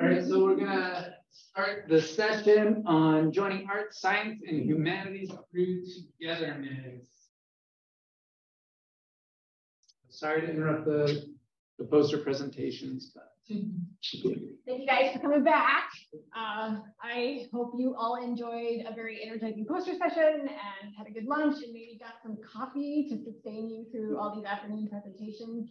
All right, so we're gonna start the session on joining art, science, and humanities through togetherness. Sorry to interrupt the, the poster presentations, but. Thank you guys for coming back. Uh, I hope you all enjoyed a very energizing poster session and had a good lunch and maybe got some coffee to sustain you through all these afternoon presentations.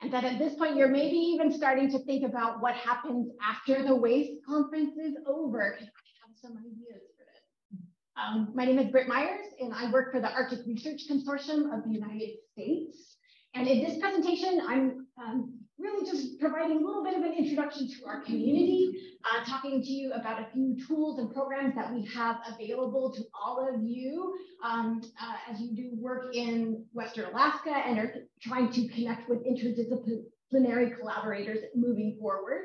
And that at this point, you're maybe even starting to think about what happens after the WAISC conference is over. I have some ideas for this. Um, my name is Brit Myers, and I work for the Arctic Research Consortium of the United States. And in this presentation, I'm um, really just providing a little bit of an introduction to our community, uh, talking to you about a few tools and programs that we have available to all of you um, uh, as you do work in Western Alaska and are trying to connect with interdisciplinary collaborators moving forward.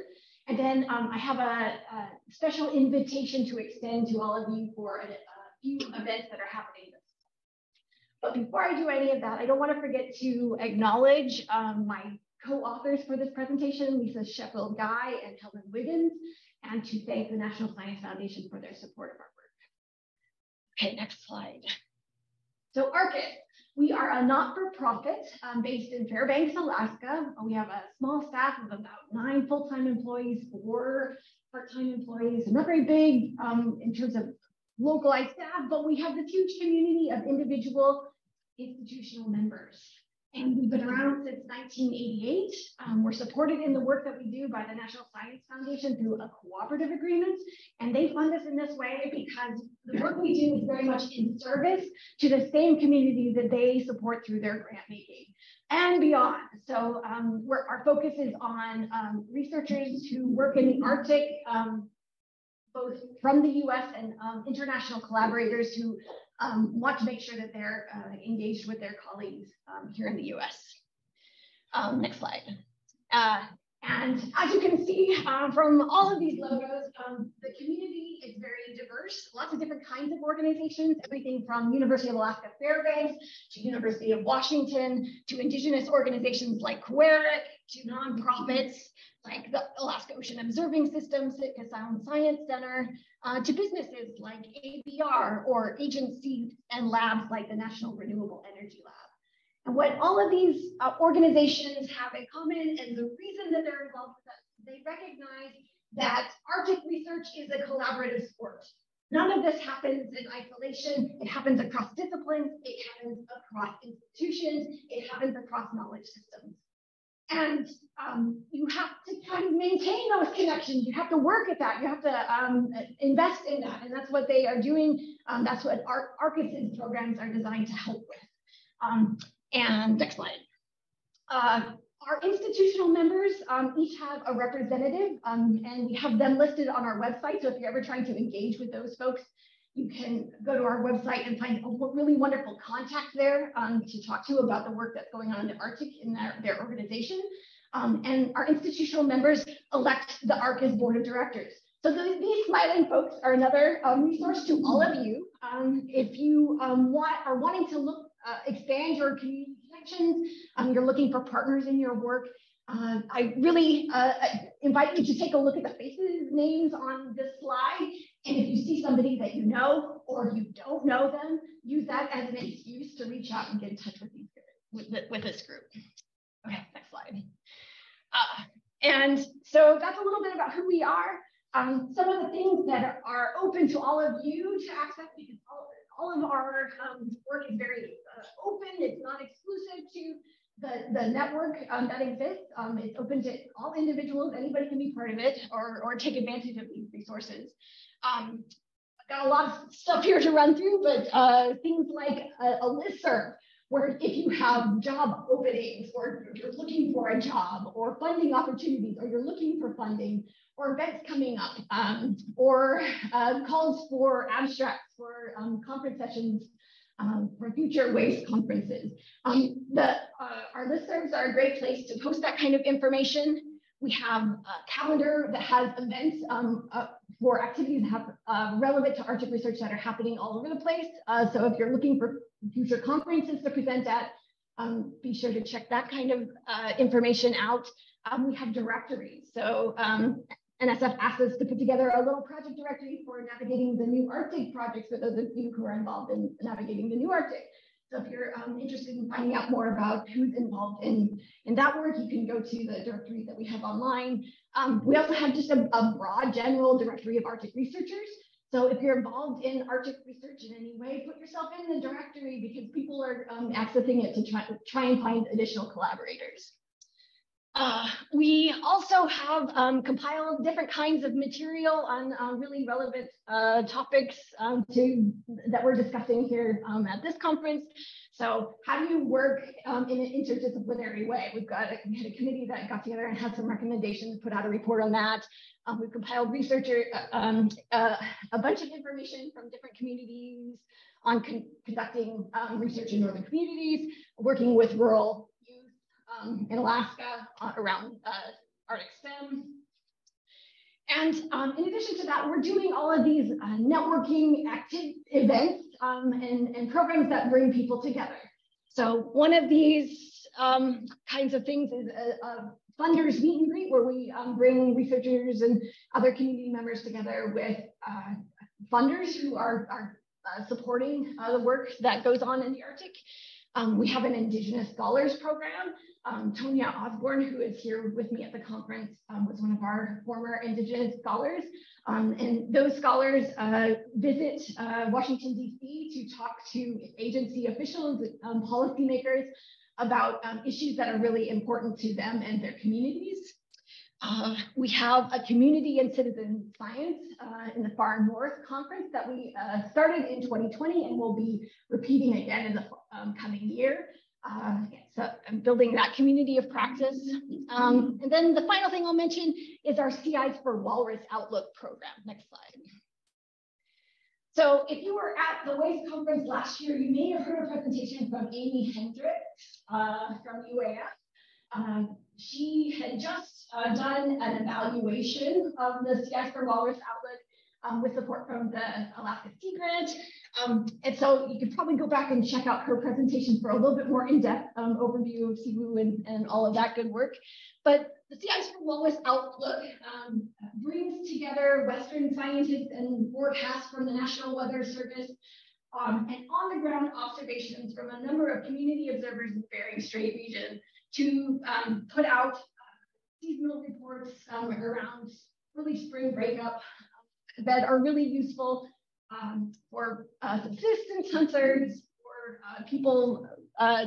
And then um, I have a, a, special invitation to extend to all of you for a, a few events that are happening but before I do any of that, I don't want to forget to acknowledge um, my co-authors for this presentation, Lisa Sheffield Guy and Helen Wiggins, and to thank the National Science Foundation for their support of our work. Okay, next slide. So ARCUS, we are a not-for-profit um, based in Fairbanks, Alaska. We have a small staff of about nine full-time employees, four part-time employees, not very big um, in terms of localized staff, but we have this huge community of individual institutional members. And we've been around since 1988. Um, we're supported in the work that we do by the National Science Foundation through a cooperative agreement. And they fund us in this way because the work we do is very much in service to the same community that they support through their grant making and beyond. So um, our focus is on um, researchers who work in the Arctic, um, both from the US and um, international collaborators who um, want to make sure that they're uh, engaged with their colleagues um, here in the US. Um, next slide. Uh, and as you can see uh, from all of these logos, um, the community is very diverse, lots of different kinds of organizations, everything from University of Alaska Fairbanks to University of Washington to indigenous organizations like Kawerak to nonprofits like the Alaska Ocean Observing System, Sitka Sound Science Center, uh, to businesses like ABR or agencies and labs like the National Renewable Energy Lab. And what all of these uh, organizations have in common and the reason that they're involved with us, they recognize that Arctic research is a collaborative sport. None of this happens in isolation. It happens across disciplines. It happens across institutions. It happens across knowledge systems. And um, you have to kind of maintain those connections. You have to work at that. You have to um, invest in that. And that's what they are doing. Um, that's what our ARCUS's programs are designed to help with. Um, and next slide. Uh, our institutional members um, each have a representative um, and we have them listed on our website. So if you're ever trying to engage with those folks, you can go to our website and find a really wonderful contact there um, to talk to about the work that's going on in the Arctic in their, their organization. Um, and our institutional members elect the ARCUS board of directors. So the, these smiling folks are another um, resource to all of you. Um, if you um, want are wanting to look uh, expand your community connections, um, you're looking for partners in your work, uh, I really uh, invite you to take a look at the faces names on this slide and if you see somebody that you know or you don't know them, use that as an excuse to reach out and get in touch with these with, with this group. Okay, next slide. Uh, and so that's a little bit about who we are. Um, some of the things that are, open to all of you to access because all, all of our um, work is very uh, open. It's not exclusive to the, the network um, that exists. Um, it's open to all individuals. Anybody can be part of it or, or take advantage of these resources. Um, I've got a lot of stuff here to run through, but uh, things like a, a listserv, where if you have job openings or you're looking for a job or funding opportunities or you're looking for funding or events coming up um, or uh, calls for abstracts for um, conference sessions um, for future WAISC conferences. Um, the, uh, our listservs are a great place to post that kind of information. We have a calendar that has events um, uh, for activities have uh, relevant to Arctic research that are happening all over the place. Uh, so if you're looking for future conferences to present at, um, be sure to check that kind of uh, information out. Um, we have directories. So um, NSF asked us to put together a little project directory for navigating the new Arctic projects for those of you who are involved in navigating the new Arctic. So if you're um, interested in finding out more about who's involved in, in that work, you can go to the directory that we have online. Um, we also have just a, a, broad general directory of Arctic researchers. So if you're involved in Arctic research in any way, put yourself in the directory because people are um, accessing it to try, try and find additional collaborators. Uh, we also have um, compiled different kinds of material on uh, really relevant uh, topics um, to, that we're discussing here um, at this conference. So how do you work um, in an interdisciplinary way? We've got a, we had a committee that got together and had some recommendations, put out a report on that. Um, we've compiled researcher, uh, um, uh, a bunch of information from different communities on con conducting research in northern communities, working with rural um, in Alaska uh, around uh, Arctic STEM. And um, in addition to that, we're doing all of these uh, networking active events um, and, and, programs that bring people together. So one of these um, kinds of things is a, a, funders meet and greet where we um, bring researchers and other community members together with uh, funders who are, are uh, supporting uh, the work that goes on in the Arctic. Um, we have an Indigenous Scholars Program um, Tonya Osborne, who is here with me at the conference, um, was one of our former Indigenous scholars. Um, and those scholars uh, visit uh, Washington, D.C. to talk to agency officials, policymakers about um, issues that are really important to them and their communities. Uh, we have a community and citizen science uh, in the far north conference that we uh, started in 2020 and will be repeating again in the um, coming year. Uh, so I'm building that community of practice. Um, and then the final thing I'll mention is our Sea Ice for Walrus Outlook program. Next slide. So if you were at the WAISC conference last year, you may have heard a presentation from Amy Hendricks uh, from UAF. Um, she had just uh, done an evaluation of the Sea Ice for Walrus Outlook um, with support from the Alaska Sea Grant. Um, and so you could probably go back and check out her presentation for a little bit more in-depth um, overview of CIWU and, and all of that good work. But the Sea Ice for Walrus Outlook um, brings together Western scientists and forecasts from the National Weather Service um, and on-the-ground observations from a number of community observers in the Bering Strait region to um, put out uh, seasonal reports um, around early spring breakup that are really useful um, for uh, subsistence hunters, for uh, people uh,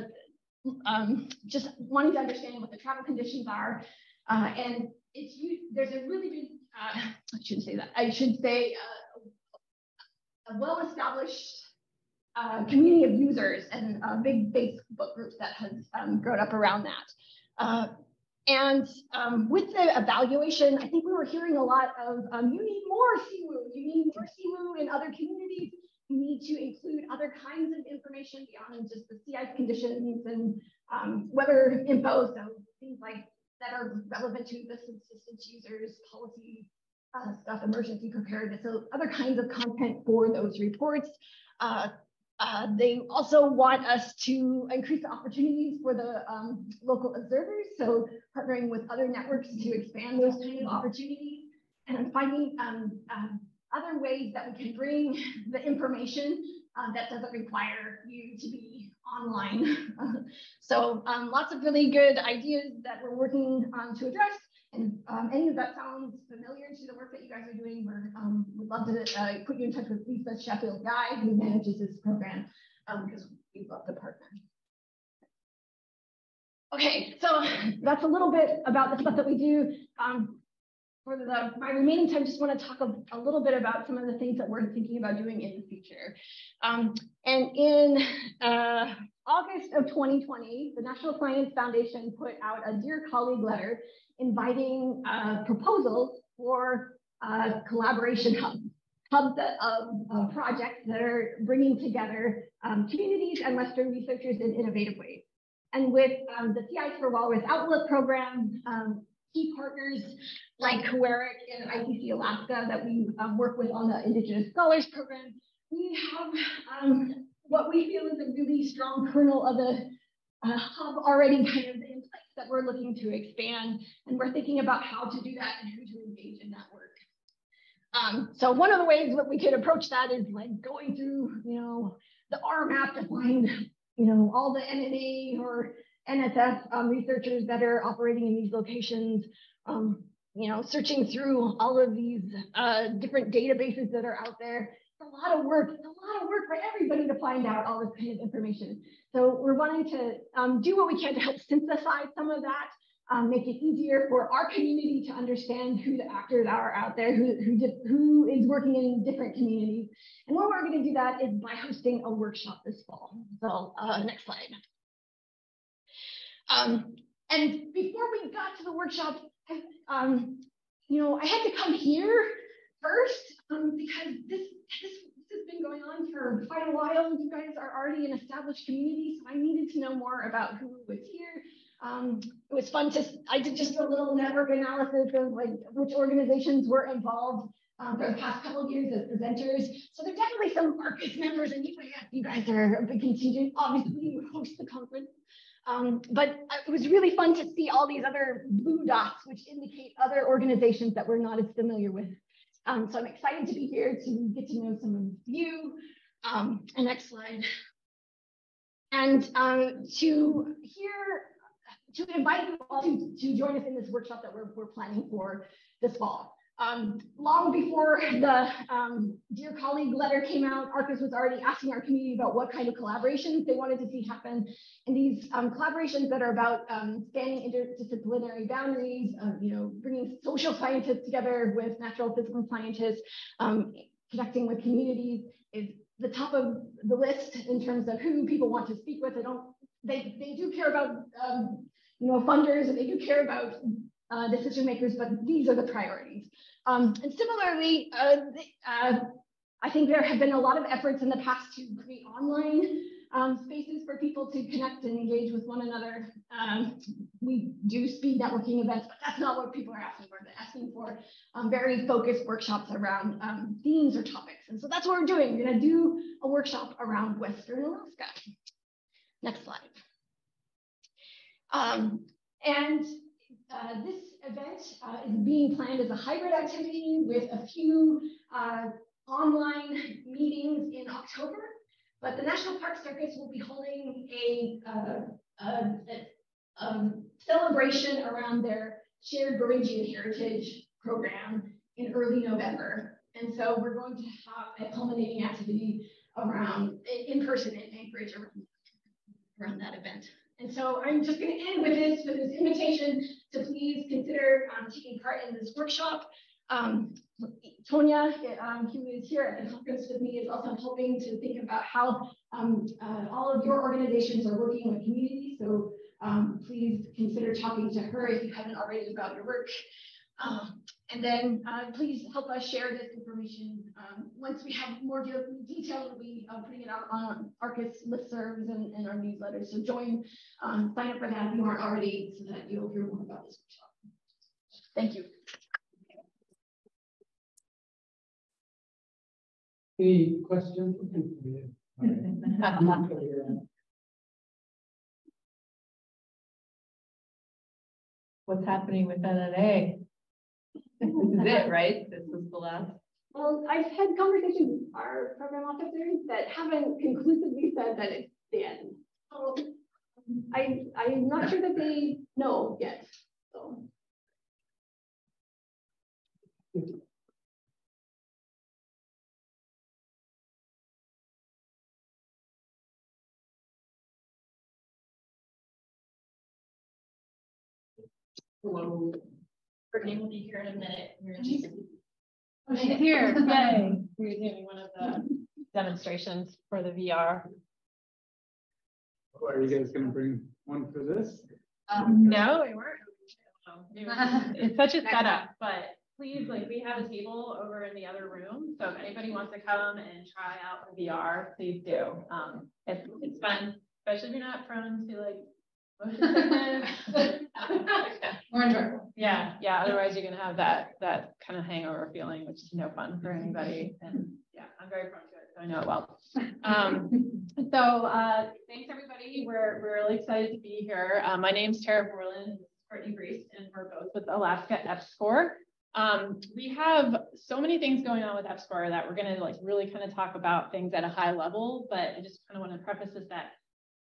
um, just wanting to understand what the travel conditions are. Uh, and it's there's a really good, uh, I shouldn't say that, I should say a well-established community of users and a big Facebook group that has um, grown up around that. And um, with the evaluation, I think we were hearing a lot of um, you need more CIWU, you need more CIWU in other communities. You need to include other kinds of information beyond just the sea ice conditions and um, weather info. So things like that are relevant to the subsistence users, policy uh, stuff, emergency preparedness. So other kinds of content for those reports. Uh, uh, they also want us to increase the opportunities for the um, local observers, so partnering with other networks to expand those kind of opportunities and finding um, um, other ways that we can bring the information uh, that doesn't require you to be online. so um, lots of really good ideas that we're working on to address. And um, any of that sounds familiar to the work that you guys are doing, we're, um, we'd love to uh, put you in touch with Lisa Sheffield Guy, who manages this program, because um, we love to partner. Okay, so that's a little bit about the stuff that we do. Um, for the, my remaining time, just want to talk a, a, little bit about some of the things that we're thinking about doing in the future. Um, and in uh, August of 2020, the National Science Foundation put out a Dear Colleague letter inviting proposals for collaboration hubs, hubs of, projects that are bringing together um, communities and Western researchers in innovative ways. And with um, the Sea for Walrus Outlook program, um, key partners like Kawerak and ICC Alaska that we um, work with on the Indigenous Scholars Program, we have um, what we feel is a really strong kernel of a, a hub already kind of in place. that we're looking to expand, and we're thinking about how to do that and who to engage in that work. Um, so one of the ways that we could approach that is like going through, you know, the ARMAP to find, you know, all the NNA or NSF um, researchers that are operating in these locations, um, you know, searching through all of these uh, different databases that are out there. It's a lot of work. It's a lot of work for everybody to find out all this kind of information. So we're wanting to um, do what we can to help synthesize some of that um, make it easier for our community to understand who the actors are out there, who, who, who is working in different communities. And what we're going to do that is by hosting a workshop this fall. So uh, next slide. Um, and before we got to the workshop, I, um, you know, I had to come here first um, because this, this, this has been going on for quite a while. You guys are already an established community, so I needed to know more about who was here, um, it was fun to, I did just a little network analysis of like which organizations were involved um, for the past couple of years as presenters. So there's definitely some ARCUS members and you, you guys are a big contingent. Obviously you host the conference. Um, but it was really fun to see all these other blue dots, which indicate other organizations that we're not as familiar with. Um, so I'm excited to be here to get to know some of you. Um, and next slide. And um, to hear to invite you all to, to join us in this workshop that we're, we're planning for this fall. Um, long before the um, Dear Colleague letter came out, ARCUS was already asking our community about what kind of collaborations they wanted to see happen. And these um, collaborations that are about um, spanning interdisciplinary boundaries, you know, bringing social scientists together with natural physical scientists, um, connecting with communities is the top of the list in terms of who people want to speak with. They don't, they, they do care about um, you know, funders and they do care about uh, decision makers, but these are the priorities. Um, and similarly, uh, uh, I think there have been a lot of efforts in the past to create online um, spaces for people to connect and engage with one another. Um, we do speed networking events, but that's not what people are asking for. They're asking for um, very focused workshops around um, themes or topics. And so that's what we're doing. We're going to do a workshop around Western Alaska. Next slide. Um, and uh, this event uh, is being planned as a hybrid activity with a few uh, online meetings in October. But the National Park Service will be holding a, uh, a, a um, celebration around their shared Beringian heritage program in early November. And so we're going to have a culminating activity around in person in Anchorage around that event. And so I'm just going to end with this, with this invitation to please consider um, taking part in this workshop. Um, Tonya, um, who is here at the conference with me, is also helping to think about how um, uh, all of your organizations are working with communities. So um, please consider talking to her if you haven't already about your work. Um, and then uh, please help us share this information. Um, once we have more de detail, we'll be uh, putting it out on ARCUS listservs and, and our newsletters. So join, um, sign up for that if you aren't already so that you'll hear more about this workshop. Thank you. Any questions? What's happening with NNA? This is it, right? This is the last. Well, I've had conversations with our program officers that haven't conclusively said that it's the end. So I, I'm not sure that they know yet. So. Hello. Brittany will be here in a minute. We're just... Oh, she's here. Yay. We're doing one of the demonstrations for the VR. are you guys going to bring one for this? Um, no, we weren't. It was, it's such a setup, but please, like, we have a table over in the other room. So if anybody wants to come and try out the VR, please do. Um, it's, it's fun, especially if you're not prone to like More enjoyable. Yeah, yeah. Otherwise, you're gonna have that that kind of hangover feeling, which is no fun for anybody. And yeah, I'm very prone to it. so I know it well. Um, so uh, thanks everybody. We're, we're really excited to be here. Uh, my name's Tara Borland, Courtney Grace, and we're both with Alaska EPSCoR. Um, we have so many things going on with EPSCoR that we're going to like really kind of talk about things at a high level, but I just kind of want to preface this that,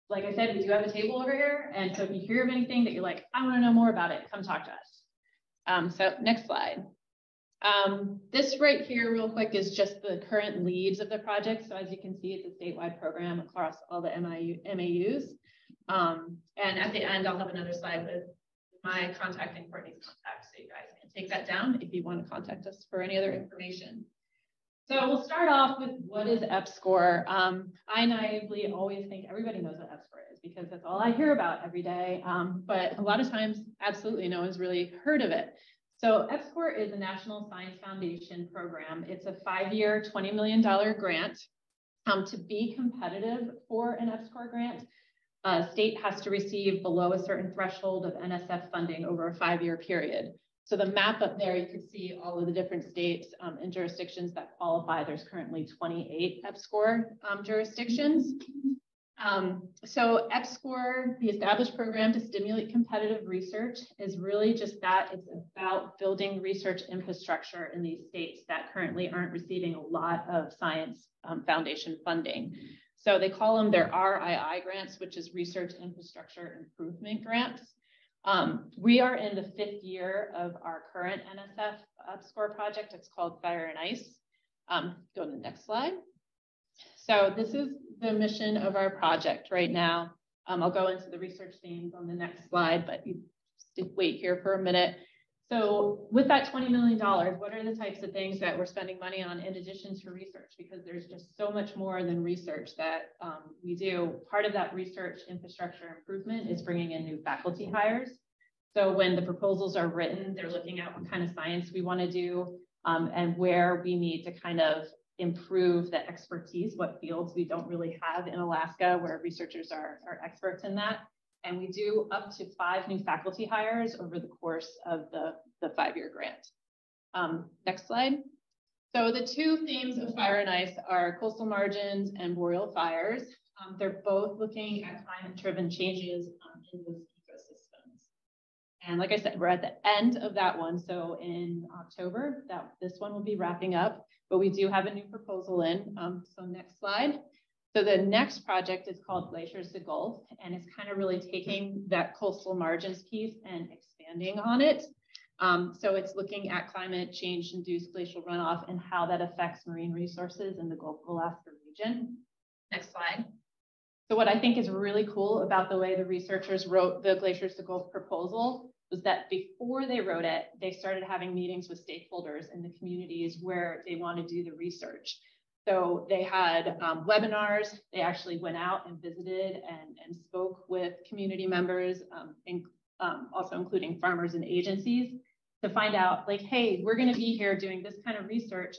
like I said, we do have a table over here. And so if you hear of anything that you're like, I want to know more about it, come talk to us. Um, so next slide. Um, this right here real quick is just the current leads of the project. So as you can see, it's a statewide program across all the MIU, MAUs. Um, and at the end, I'll have another slide with my contact and Courtney's contact. So you guys can take that down if you want to contact us for any other information. So we'll start off with what is EPSCoR. Um, I naively always think everybody knows what EPSCoR is because that's all I hear about every day. Um, but a lot of times, absolutely no one's really heard of it. So EPSCoR is a National Science Foundation program. It's a five-year, $20 million grant. Um, to be competitive for an EPSCoR grant, a state has to receive below a certain threshold of NSF funding over a five-year period. So the map up there, you can see all of the different states um, and jurisdictions that qualify. There's currently 28 EPSCoR um, jurisdictions. Um, so EPSCoR, the established program to stimulate competitive research is really just that. It's about building research infrastructure in these states that currently aren't receiving a lot of science um, foundation funding. So they call them their RII grants, which is Research Infrastructure Improvement Grants. Um, we are in the fifth year of our current NSF EPSCoR project. It's called Fire and Ice. Um, go to the next slide. So this is the mission of our project right now. Um, I'll go into the research themes on the next slide, but you wait here for a minute. So with that $20 million, what are the types of things that we're spending money on in addition to research? Because there's just so much more than research that um, we do. Part of that research infrastructure improvement is bringing in new faculty hires. So when the proposals are written, they're looking at what kind of science we want to do um, and where we need to kind of improve the expertise, what fields we don't really have in Alaska where researchers are, are experts in that. And we do up to five new faculty hires over the course of the, the five-year grant. Um, next slide. So the two themes of fire and ice are coastal margins and boreal fires. Um, they're both looking at climate-driven changes um, in those ecosystems. And like I said, we're at the end of that one. So in October, that this one will be wrapping up but we do have a new proposal in. Um, so next slide. So the next project is called Glaciers to Gulf, and it's kind of really taking that coastal margins piece and expanding on it. Um, so it's looking at climate change induced glacial runoff and how that affects marine resources in the Gulf of Alaska region. Next slide. So what I think is really cool about the way the researchers wrote the Glaciers to Gulf proposal was that before they wrote it, they started having meetings with stakeholders in the communities where they want to do the research. So they had um, webinars. They actually went out and visited and, and spoke with community members, um, and, um, also including farmers and agencies to find out like, hey, we're going to be here doing this kind of research.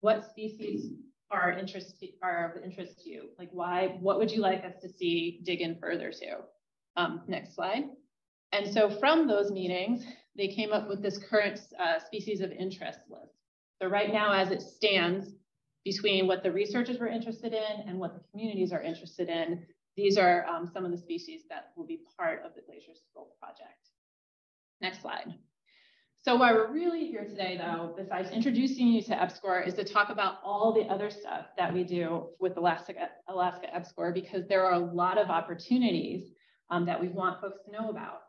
What species are interest are of interest to you? Like, why? What would you like us to see dig in further to? Um, next slide. And so from those meetings, they came up with this current uh, species of interest list. So right now, as it stands, between what the researchers were interested in and what the communities are interested in, these are um, some of the species that will be part of the Glacier Gulf project. Next slide. So why we're really here today, though, besides introducing you to EPSCoR, is to talk about all the other stuff that we do with Alaska, Alaska EPSCoR, because there are a lot of opportunities um, that we want folks to know about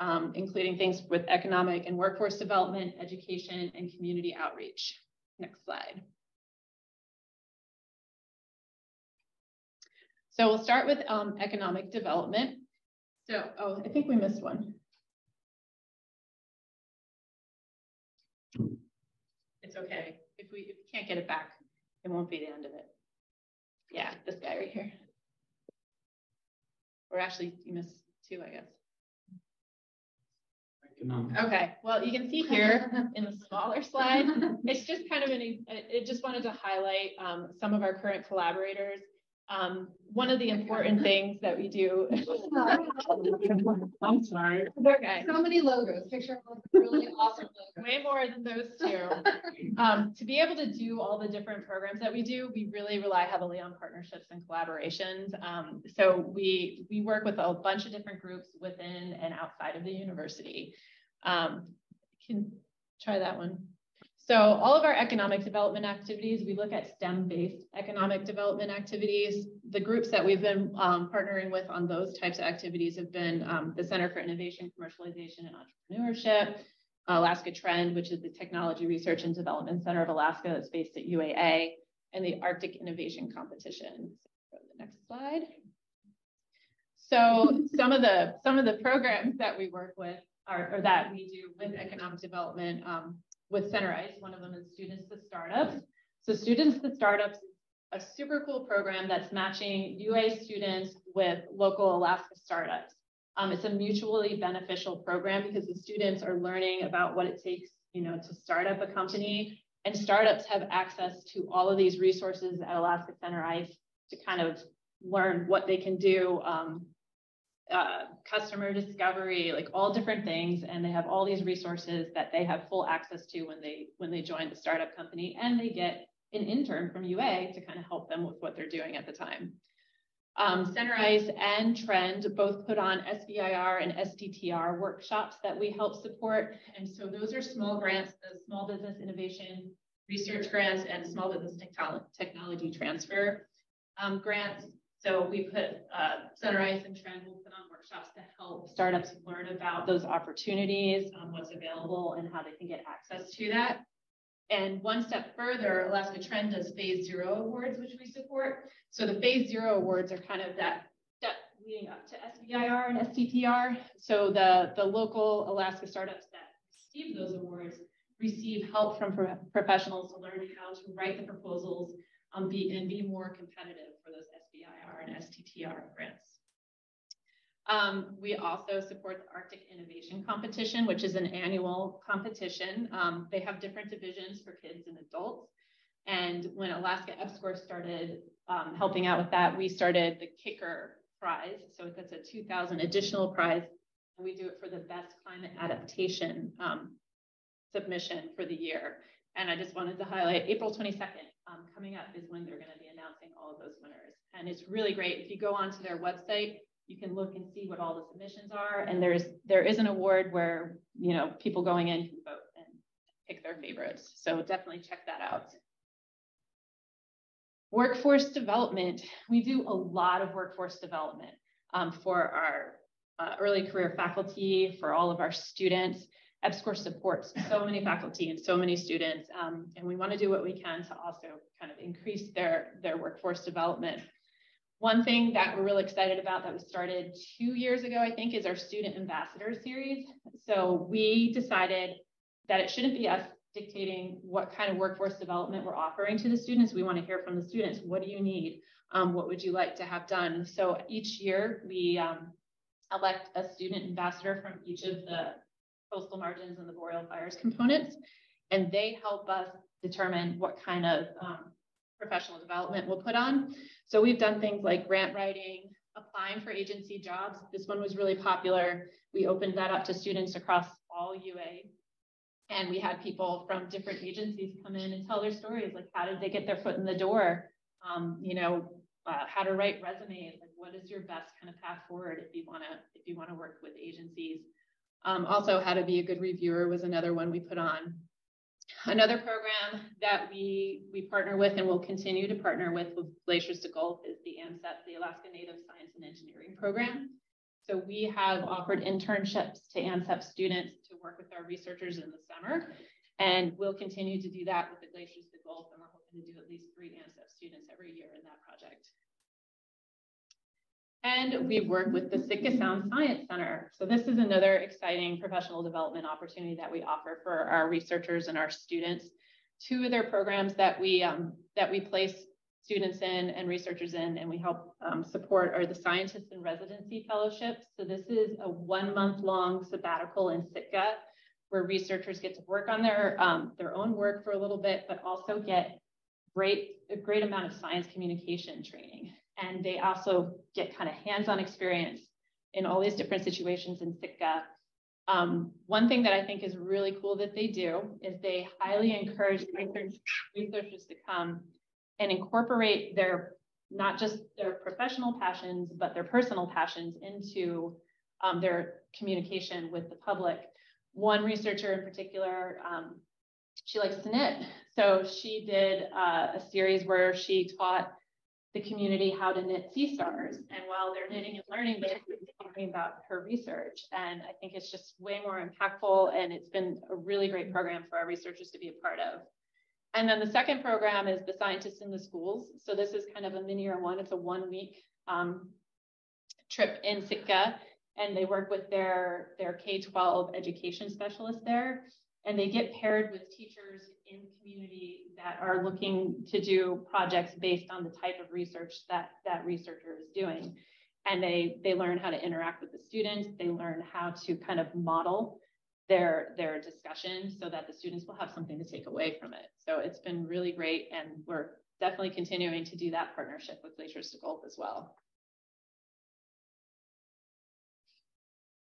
um, including things with economic and workforce development, education, and community outreach. Next slide. So we'll start with um, economic development. So, oh, I think we missed one. It's okay. If we, if we can't get it back, it won't be the end of it. Yeah, this guy right here. Or actually, you missed two, I guess. Okay, well, you can see here in the smaller slide, it's just kind of an, it just wanted to highlight um, some of our current collaborators. Um, one of the important things that we do. I'm sorry. Okay. So many logos, picture of really awesome logo. Way more than those two. Um, to be able to do all the different programs that we do, we really rely heavily on partnerships and collaborations. Um, so we we work with a bunch of different groups within and outside of the university. Um, can try that one. So all of our economic development activities, we look at STEM-based economic development activities. The groups that we've been um, partnering with on those types of activities have been um, the Center for Innovation, Commercialization, and Entrepreneurship, Alaska Trend, which is the Technology Research and Development Center of Alaska that's based at UAA, and the Arctic Innovation Competition. So the next slide. So some of the some of the programs that we work with are, or that we do with economic development um, with Center ICE. One of them is Students to Startups. So Students to Startups a super cool program that's matching UA students with local Alaska startups. Um, it's a mutually beneficial program because the students are learning about what it takes, you know, to start up a company. And startups have access to all of these resources at Alaska Center ICE to kind of learn what they can do um, uh, customer discovery, like all different things, and they have all these resources that they have full access to when they when they join the startup company, and they get an intern from UA to kind of help them with what they're doing at the time. Um, Center ICE and Trend both put on SBIR and STTR workshops that we help support, and so those are small grants, the Small Business Innovation Research Grants and Small Business Technology Transfer um, grants so we put uh, Center ICE and Trend will workshops to help startups learn about those opportunities, um, what's available, and how they can get access to that. And one step further, Alaska Trend does Phase Zero Awards, which we support. So the Phase Zero Awards are kind of that step leading up to SBIR and STTR. So the, the local Alaska startups that receive those awards receive help from pro professionals to learn how to write the proposals um, be, and be more competitive for those SBIR and STTR grants. Um, we also support the Arctic Innovation Competition, which is an annual competition. Um, they have different divisions for kids and adults. And when Alaska EPSCoR started um, helping out with that, we started the Kicker Prize. So that's a 2000 additional prize. And we do it for the best climate adaptation um, submission for the year. And I just wanted to highlight April 22nd um, coming up is when they're going to be announcing all of those winners. And it's really great. If you go onto their website, you can look and see what all the submissions are. And there's there is an award where you know people going in can vote and pick their favorites. So definitely check that out. Workforce development. We do a lot of workforce development um, for our uh, early career faculty, for all of our students. EPSCoR supports so many faculty and so many students, um, and we want to do what we can to also kind of increase their, their workforce development. One thing that we're really excited about that was started two years ago, I think, is our Student Ambassador Series. So we decided that it shouldn't be us dictating what kind of workforce development we're offering to the students. We want to hear from the students. What do you need? Um, what would you like to have done? So each year we um, elect a student ambassador from each of the coastal margins and the boreal fires components, and they help us determine what kind of um, professional development we'll put on. So we've done things like grant writing, applying for agency jobs. This one was really popular. We opened that up to students across all UA. And we had people from different agencies come in and tell their stories, like how did they get their foot in the door? Um, you know, uh, how to write resumes, like what is your best kind of path forward if you want to if you want to work with agencies. Um, also, how to be a good reviewer was another one we put on. Another program that we, we partner with and will continue to partner with with Glaciers to Gulf is the ANSEP, the Alaska Native Science and Engineering Program. So we have offered internships to ANSEP students to work with our researchers in the summer, and we'll continue to do that with the Glaciers to Gulf, and we're hoping to do at least three ANSEP students every year in that project. And we work with the Sitka Sound Science Center. So this is another exciting professional development opportunity that we offer for our researchers and our students. Two of their programs that we um, that we place students in and researchers in and we help um, support are the scientists in residency fellowships. So this is a one month long sabbatical in Sitka where researchers get to work on their um, their own work for a little bit, but also get great a great amount of science communication training. And they also get kind of hands-on experience in all these different situations in Sitka. Um, one thing that I think is really cool that they do is they highly encourage research, researchers to come and incorporate their not just their professional passions, but their personal passions into um, their communication with the public. One researcher in particular, um, she likes to knit. So she did uh, a series where she taught the community how to knit sea stars. And while they're knitting and learning, they're talking about her research. And I think it's just way more impactful. And it's been a really great program for our researchers to be a part of. And then the second program is the scientists in the schools. So this is kind of a mini or one. It's a one week um, trip in Sitka and they work with their, their K-12 education specialists there. And they get paired with teachers in community that are looking to do projects based on the type of research that that researcher is doing. And they, they learn how to interact with the students. They learn how to kind of model their, their discussion so that the students will have something to take away from it. So it's been really great. And we're definitely continuing to do that partnership with Glaciers to Gulf as well.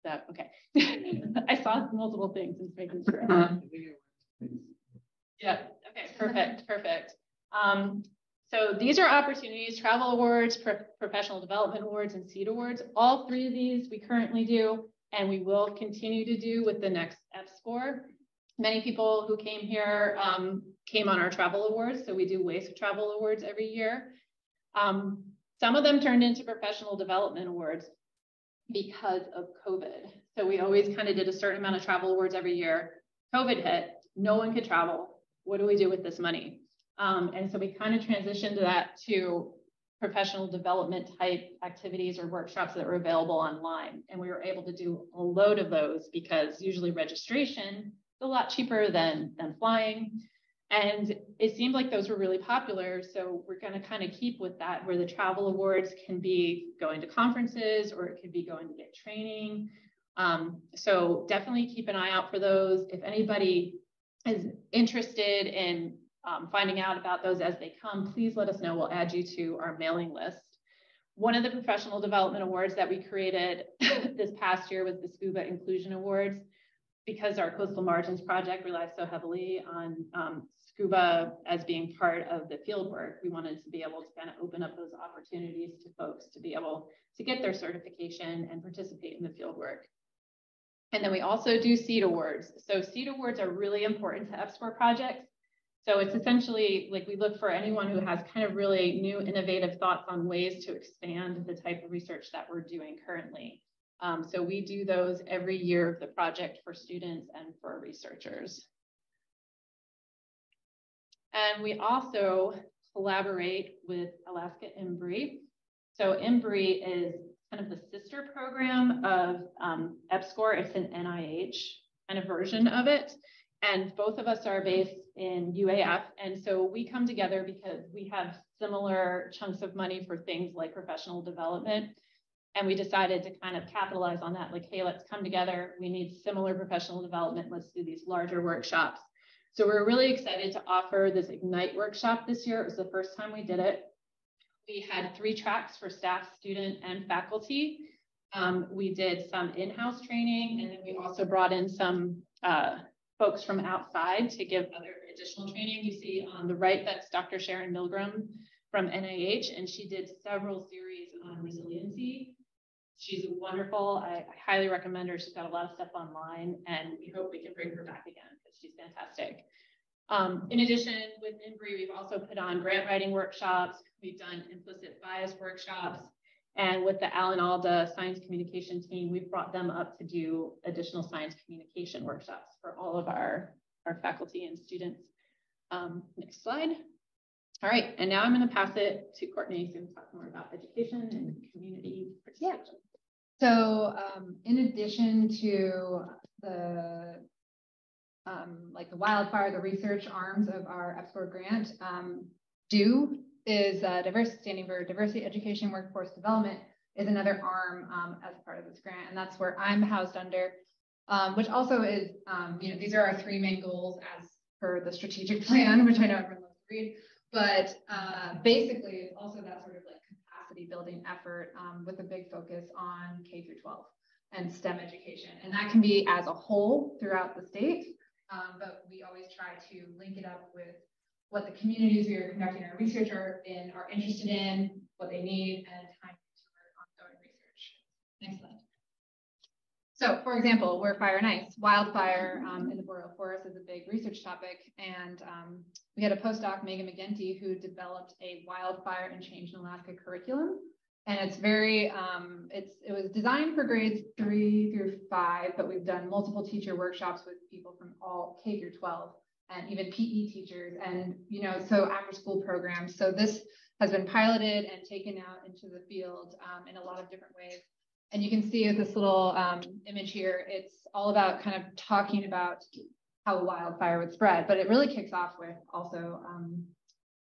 That okay. I saw multiple things and making sure. Yeah. Okay. Perfect. Perfect. Um, so these are opportunities: travel awards, pro professional development awards, and seed awards. All three of these we currently do, and we will continue to do with the next EPSCoR. Many people who came here um, came on our travel awards, so we do WAISC travel awards every year. Um, some of them turned into professional development awards because of COVID. So we always kind of did a certain amount of travel awards every year. COVID hit, no one could travel. What do we do with this money? Um, and so we kind of transitioned that to professional development type activities or workshops that were available online. And we were able to do a load of those because usually registration is a lot cheaper than, than flying. And it seemed like those were really popular. So we're going to kind of keep with that, where the travel awards can be going to conferences or it could be going to get training. Um, so definitely keep an eye out for those. If anybody is interested in um, finding out about those as they come, please let us know. We'll add you to our mailing list. One of the professional development awards that we created this past year was the Scuba Inclusion Awards because our coastal margins project relies so heavily on um, scuba as being part of the field work, we wanted to be able to kind of open up those opportunities to folks to be able to get their certification and participate in the field work. And then we also do seed awards. So seed awards are really important to EPSCoR projects. So it's essentially like we look for anyone who has kind of really new innovative thoughts on ways to expand the type of research that we're doing currently. Um, so we do those every year of the project for students and for researchers. And we also collaborate with Alaska INBRE. So INBRE is kind of the sister program of um, EPSCoR. It's an NIH kind of version of it. And both of us are based in UAF. And so we come together because we have similar chunks of money for things like professional development. And we decided to kind of capitalize on that. Like, hey, let's come together. We need similar professional development. Let's do these larger workshops. So we're really excited to offer this Ignite workshop this year. It was the first time we did it. We had three tracks for staff, student, and faculty. Um, we did some in-house training, and then we also brought in some uh, folks from outside to give other additional training. You see on the right, that's Dr. Sharon Milgram from NIH, and she did several series on resiliency. She's wonderful. I, I highly recommend her. She's got a lot of stuff online, and we hope we can bring her back again because she's fantastic. Um, in addition, with INBRE, we've also put on grant writing workshops. We've done implicit bias workshops. And with the Alan Alda science communication team, we've brought them up to do additional science communication workshops for all of our, our faculty and students. Um, next slide. All right, and now I'm going to pass it to Courtney to talk more about education and community participation. Yeah. So um, in addition to the um, like the wildfire, the research arms of our EPSCoR grant. Um, DO is uh, standing for Diversity Education Workforce Development, is another arm um, as part of this grant, and that's where I'm housed under, um, which also is, um, you know, these are our three main goals as per the strategic plan, which I know everyone loves to read, but uh, basically also that sort of like capacity building effort um, with a big focus on K through 12 and STEM education. And that can be as a whole throughout the state, um, but we always try to link it up with what the communities we are conducting our research are in are interested in, what they need, and time to our ongoing research. Next slide. So, for example, we're fire and ice, wildfire um, in the boreal forest is a big research topic, and um, we had a postdoc, Megan McGinty, who developed a wildfire and change in Alaska curriculum. And it's very um, it's it was designed for grades three through five but we've done multiple teacher workshops with people from all k through 12 and even pe teachers and you know so after school programs. So this has been piloted and taken out into the field um, in a lot of different ways and you can see with this little um, image here it's all about kind of talking about how a wildfire would spread but it really kicks off with also um,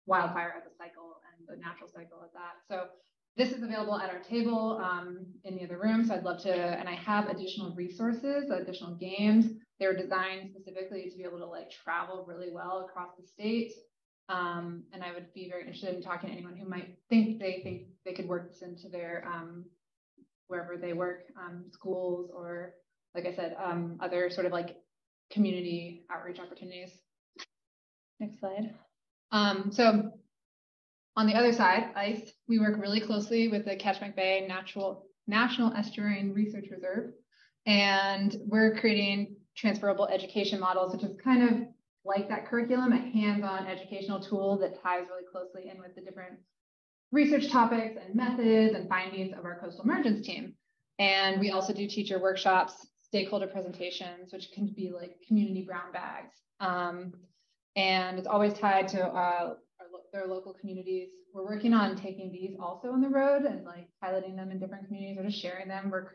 wildfire as a cycle and the natural cycle of that so this is available at our table um, in the other room. So I'd love to, and I have additional resources, additional games. They're designed specifically to be able to like travel really well across the state. Um, and I would be very interested in talking to anyone who might think they think they could work this into their um, wherever they work, um, schools or like I said, um, other sort of like community outreach opportunities. Next slide. Um, so on the other side, ICE, we work really closely with the Kachemak Bay Natural National Estuarine Research Reserve, and we're creating transferable education models, which is kind of like that curriculum, a hands-on educational tool that ties really closely in with the different research topics and methods and findings of our coastal margins team. And we also do teacher workshops, stakeholder presentations, which can be like community brown bags. Um, and it's always tied to uh, their local communities. We're working on taking these also on the road and like piloting them in different communities or just sharing them. We're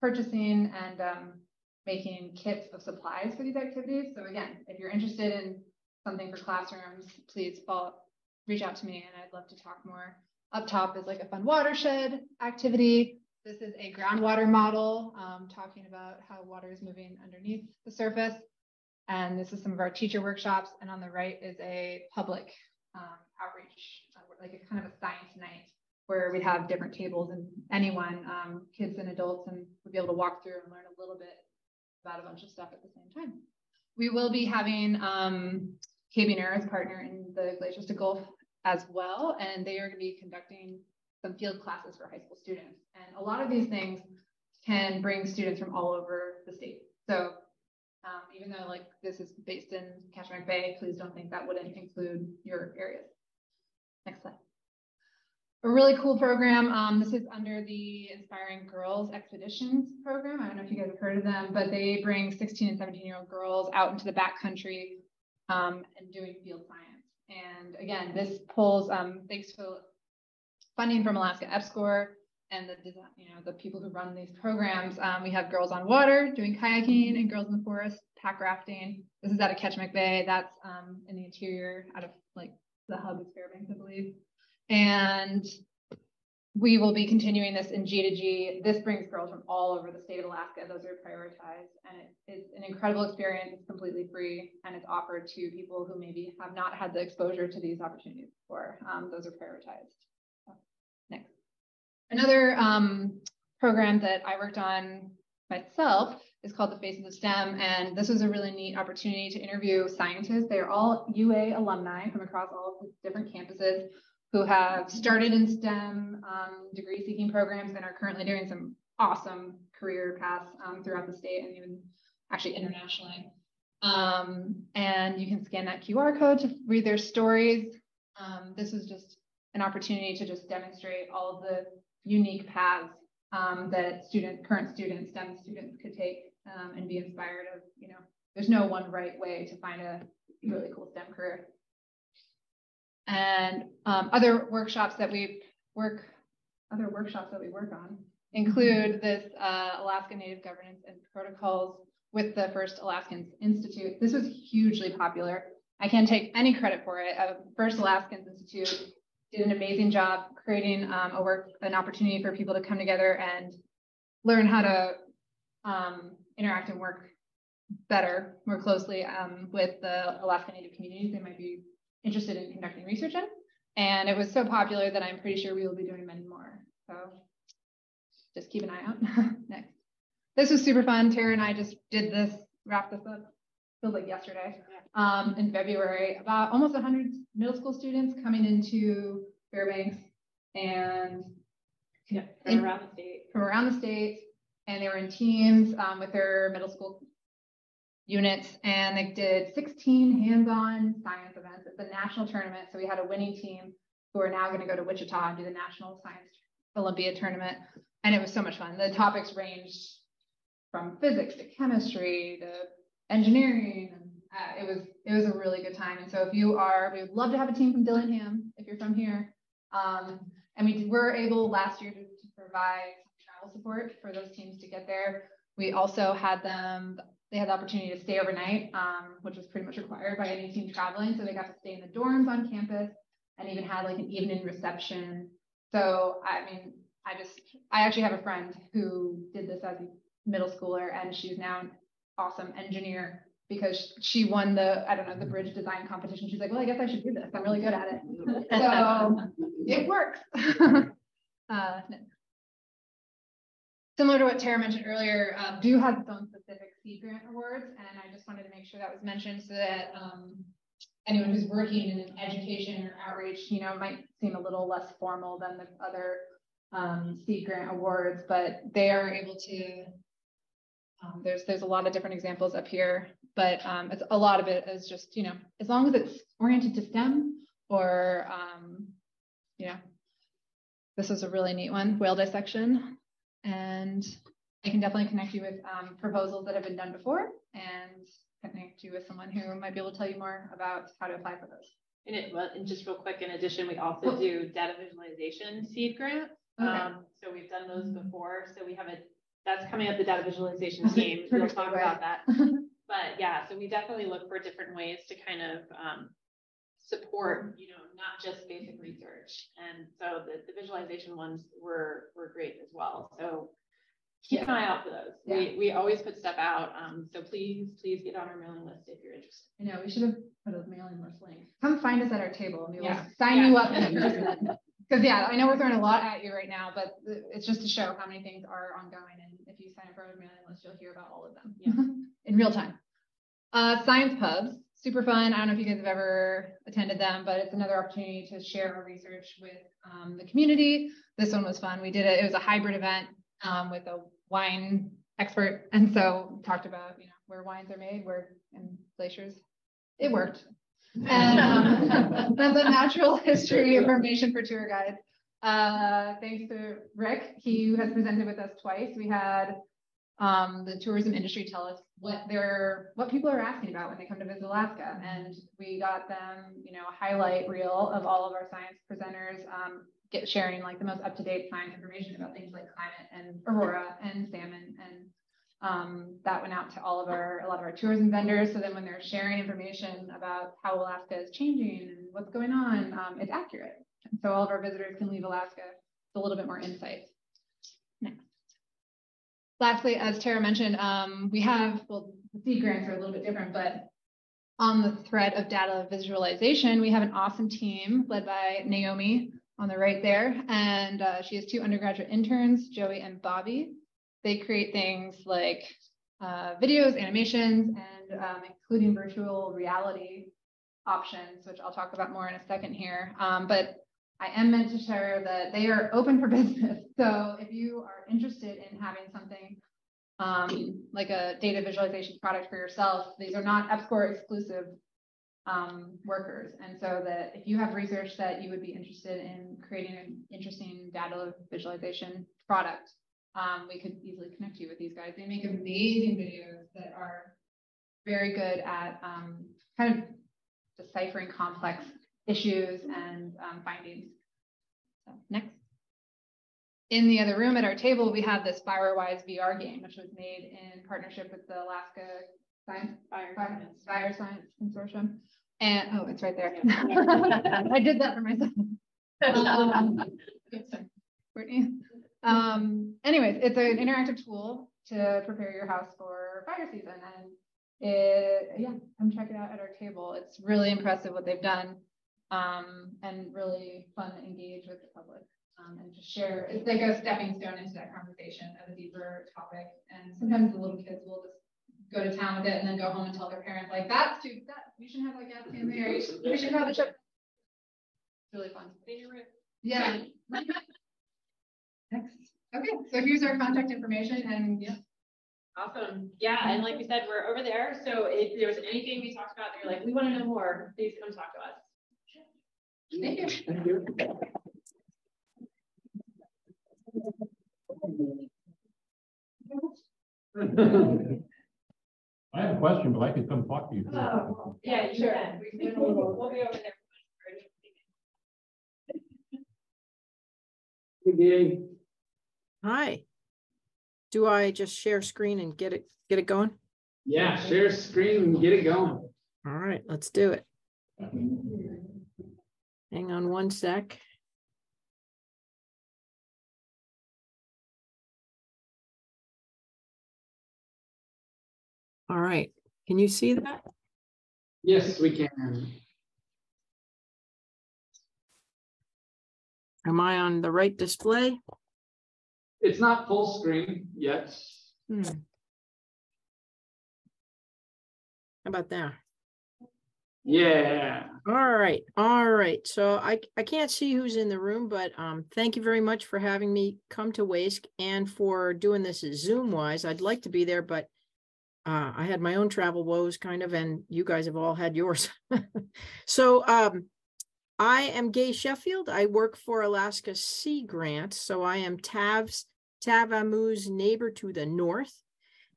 purchasing and um, making kits of supplies for these activities. So again, if you're interested in something for classrooms, please follow, reach out to me and I'd love to talk more. Up top is like a fun watershed activity. This is a groundwater model um, talking about how water is moving underneath the surface. And this is some of our teacher workshops. And on the right is a public um, outreach, uh, like a kind of a science night where we'd have different tables and anyone, um, kids and adults, and would be able to walk through and learn a little bit about a bunch of stuff at the same time. We will be having um, KBNR as partner in the Glaciers to Gulf as well, and they are going to be conducting some field classes for high school students. And a lot of these things can bring students from all over the state. So um, even though like this is based in Kachemak Bay, please don't think that wouldn't include your areas. Next slide. A really cool program. Um, this is under the Inspiring Girls Expeditions program. I don't know if you guys have heard of them, but they bring 16 and 17 year old girls out into the backcountry um, and doing field science. And again, this pulls um, thanks to funding from Alaska EPSCoR and the you know, the people who run these programs. Um, we have Girls on Water doing kayaking and Girls in the Forest pack rafting. This is out of Kachemak Bay. That's um, in the interior out of like the hub is Fairbanks, I believe. And we will be continuing this in G to G. This brings girls from all over the state of Alaska. Those are prioritized, and it is an incredible experience. It's completely free, and it's offered to people who maybe have not had the exposure to these opportunities before. Um, those are prioritized. Next. Another um, program that I worked on myself is called the Faces of STEM, and this was a really neat opportunity to interview scientists. They are all UA alumni from across all of the different campuses who have started in STEM um, degree seeking programs and are currently doing some awesome career paths um, throughout the state and even actually internationally. Um, and you can scan that QR code to read their stories. Um, this is just an opportunity to just demonstrate all of the unique paths um, that student, current students, STEM students could take um, and be inspired of, you know, there's no one right way to find a really cool STEM career. And um, other workshops that we work, other workshops that we work on include this uh, Alaska Native Governance and Protocols with the First Alaskans Institute. This was hugely popular. I can't take any credit for it. Uh, First Alaskans Institute did an amazing job creating um, a work, an opportunity for people to come together and learn how to um, interact and work better, more closely um, with the Alaska Native communities they might be interested in conducting research in. And it was so popular that I'm pretty sure we will be doing many more. So just keep an eye out. Next. This was super fun. Tara and I just did this, wrapped this up, feels like yesterday, um, in February. About almost 100 middle school students coming into Fairbanks and Yeah, in- from around the state. from around the state, and they were in teams um, with their middle school units, and they did 16 hands-on science events. It's a national tournament, so we had a winning team who are now going to go to Wichita and do the National Science Olympiad tournament, and it was so much fun. The topics ranged from physics to chemistry to engineering, and uh, it was it was a really good time. And so if you are, we would love to have a team from Dillingham if you're from here. Um, and we were able last year to, to provide travel support for those teams to get there. We also had them, they had the opportunity to stay overnight, um, which was pretty much required by any team traveling. So they got to stay in the dorms on campus and even had like an evening reception. So, I mean, I just, I actually have a friend who did this as a middle schooler and she's now an awesome engineer because she won the, I don't know, the bridge design competition. She's like, well, I guess I should do this. I'm really good at it. So it works. uh, no. Similar to what Tara mentioned earlier, uh, do have its own specific seed grant awards, and I just wanted to make sure that was mentioned so that um, anyone who's working in education or outreach, you know, might seem a little less formal than the other um, seed grant awards, but they are able to. Um, there's there's a lot of different examples up here, but um, it's a lot of it is just you know as long as it's oriented to STEM or um, you know this is a really neat one, whale dissection. And I can definitely connect you with um, proposals that have been done before and connect you with someone who might be able to tell you more about how to apply for those. And it, well, and just real quick, in addition, we also do data visualization seed grants. Okay. Um, so we've done those before. So we have a, that's coming up the data visualization team. We'll talk about that. But yeah, so we definitely look for different ways to kind of, um, support, you know, not just basic research. And so the, the visualization ones were, were great as well. So keep an eye out for those. Yeah. We, we always put stuff out. Um, so please, please get on our mailing list if you're interested. I know we should have put a mailing list link. Come find us at our table and we will Yeah. sign Yeah. you up. Because yeah, I know we're throwing a lot at you right now, but it's just to show how many things are ongoing. And if you sign up for our mailing list, you'll hear about all of them Yeah. in real time. Uh, science pubs, super fun. I don't know if you guys have ever attended them, but it's another opportunity to share our research with um, the community. This one was fun. We did it. It was a hybrid event um, with a wine expert, and so talked about you know where wines are made, where in glaciers. It worked. And um, the natural history information for tour guides. Uh, thanks to Rick, he has presented with us twice. We had um, the tourism industry tell us what they're what people are asking about when they come to visit Alaska, and we got them, you know, a highlight reel of all of our science presenters, um, get sharing like the most up to date science information about things like climate and aurora and salmon, and um, that went out to all of our a lot of our tourism vendors. So then when they're sharing information about how Alaska is changing and what's going on, um, it's accurate. And so all of our visitors can leave Alaska with a little bit more insight. Lastly, as Tara mentioned, um, we have, well, the seed grants are a little bit different, but on the thread of data visualization, we have an awesome team led by Naomi on the right there. And uh, she has two undergraduate interns, Joey and Bobby. They create things like uh, videos, animations, and um, including virtual reality options, which I'll talk about more in a second here. Um, but I am meant to share that they are open for business. So if you are interested in having something um, like a data visualization product for yourself, these are not EPSCoR exclusive um, workers. And so that if you have research that you would be interested in creating an interesting data visualization product, um, we could easily connect you with these guys. They make amazing videos that are very good at um, kind of deciphering complex issues and um, findings. So next. In the other room at our table, we have this FireWise VR game, which was made in partnership with the Alaska Science Fire. Fire, Fire Science Consortium. And, oh, it's right there. I did that for myself. Um, Courtney. Um, anyways, it's an interactive tool to prepare your house for fire season. And it, yeah, come check it out at our table. It's really impressive what they've done. Um, and really fun to engage with the public um, and just share. It's like a stepping stone into that conversation of a deeper topic. And sometimes the little kids will just go to town with it and then go home and tell their parents like that's too that we should have like gas can there. You should, we should have a chip. It's really fun. Yeah. Next. Okay, so here's our contact information and yeah. Awesome. Yeah, and like we said, we're over there. So if there was anything we talked about, they're like, we want to know more, please come talk to us. Thank you. Thank you. I have a question, but I can come talk to you. too. Oh, yeah, you Sure. can. We'll be over there. Okay. Hi. Do I just share screen and get it, get it going? Yeah, share screen and get it going. All right, let's do it. Hang on one sec. All right, can you see that? Yes, we can. Am I on the right display? It's not full screen yet. Hmm. How about that? Yeah. All right, all right. So I I can't see who's in the room, but um thank you very much for having me come to WAISC and for doing this Zoom wise. I'd like to be there, but uh I had my own travel woes kind of, and you guys have all had yours. so um I am Gay Sheffield. I work for Alaska Sea Grant. So I am TAV's Tav Ammu's neighbor to the north.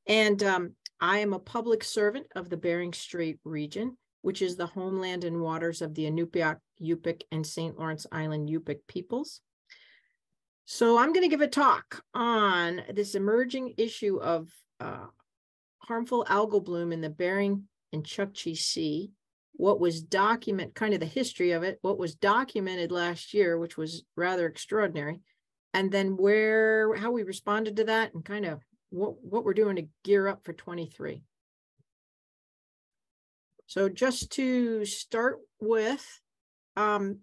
And um, I am a public servant of the Bering Strait region, which is the homeland and waters of the Inupiaq, Yupik, and St. Lawrence Island Yupik peoples. So I'm going to give a talk on this emerging issue of uh, harmful algal bloom in the Bering and Chukchi Sea what was document kind of the history of it, what was documented last year, which was rather extraordinary, and then where how we responded to that and kind of what what we're doing to gear up for 23. So just to start with, um,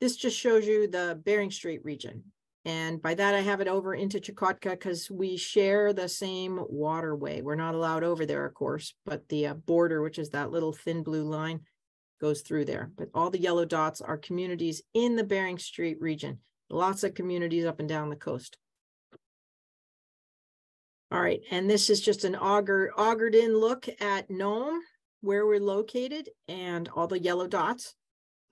this just shows you the Bering Strait region. And by that, I have it over into Chukotka because we share the same waterway. We're not allowed over there, of course, but the uh, border, which is that little thin blue line, goes through there. But all the yellow dots are communities in the Bering Strait region. Lots of communities up and down the coast. All right, and this is just an auger, augured in look at Nome, where we're located, and all the yellow dots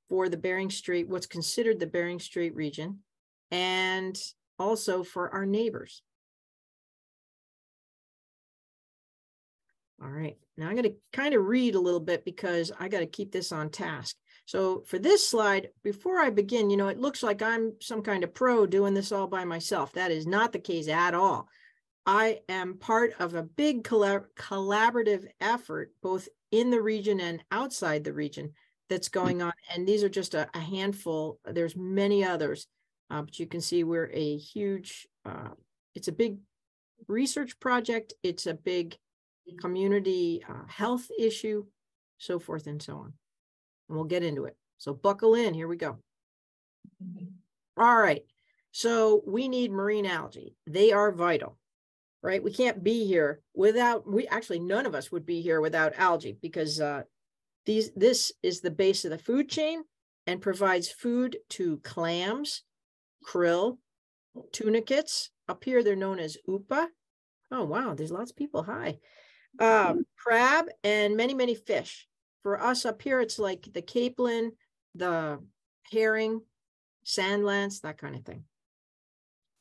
for the Bering Strait, what's considered the Bering Strait region and also for our neighbors. All right, now I'm going to kind of read a little bit because I got to keep this on task. So for this slide, before I begin, you know, it looks like I'm some kind of pro doing this all by myself. That is not the case at all. I am part of a big collab collaborative effort, both in the region and outside the region that's going on. And these are just a, a handful. There's many others uh, but you can see we're a huge, uh, it's a big research project. It's a big community uh, health issue, so forth and so on. And we'll get into it. So buckle in, here we go. All right. So we need marine algae. They are vital, right? We can't be here without, we actually, none of us would be here without algae because uh, these, this is the base of the food chain and provides food to clams, krill, tunicates. Up here, they're known as upa. Oh, wow, there's lots of people. Hi. Um, crab and many, many fish. For us up here, it's like the capelin, the herring, sand lance, that kind of thing.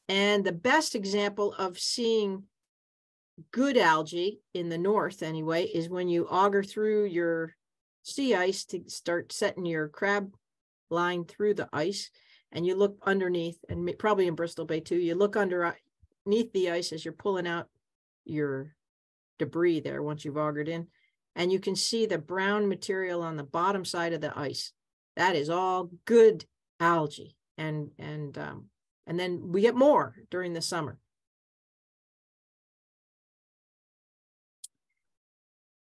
And the best example of seeing good algae in the north, anyway, is when you auger through your sea ice to start setting your crab line through the ice and you look underneath and probably in Bristol Bay too, you look underneath the ice as you're pulling out your debris there once you've augered in, and you can see the brown material on the bottom side of the ice. That is all good algae. And, and, um, and then we get more during the summer.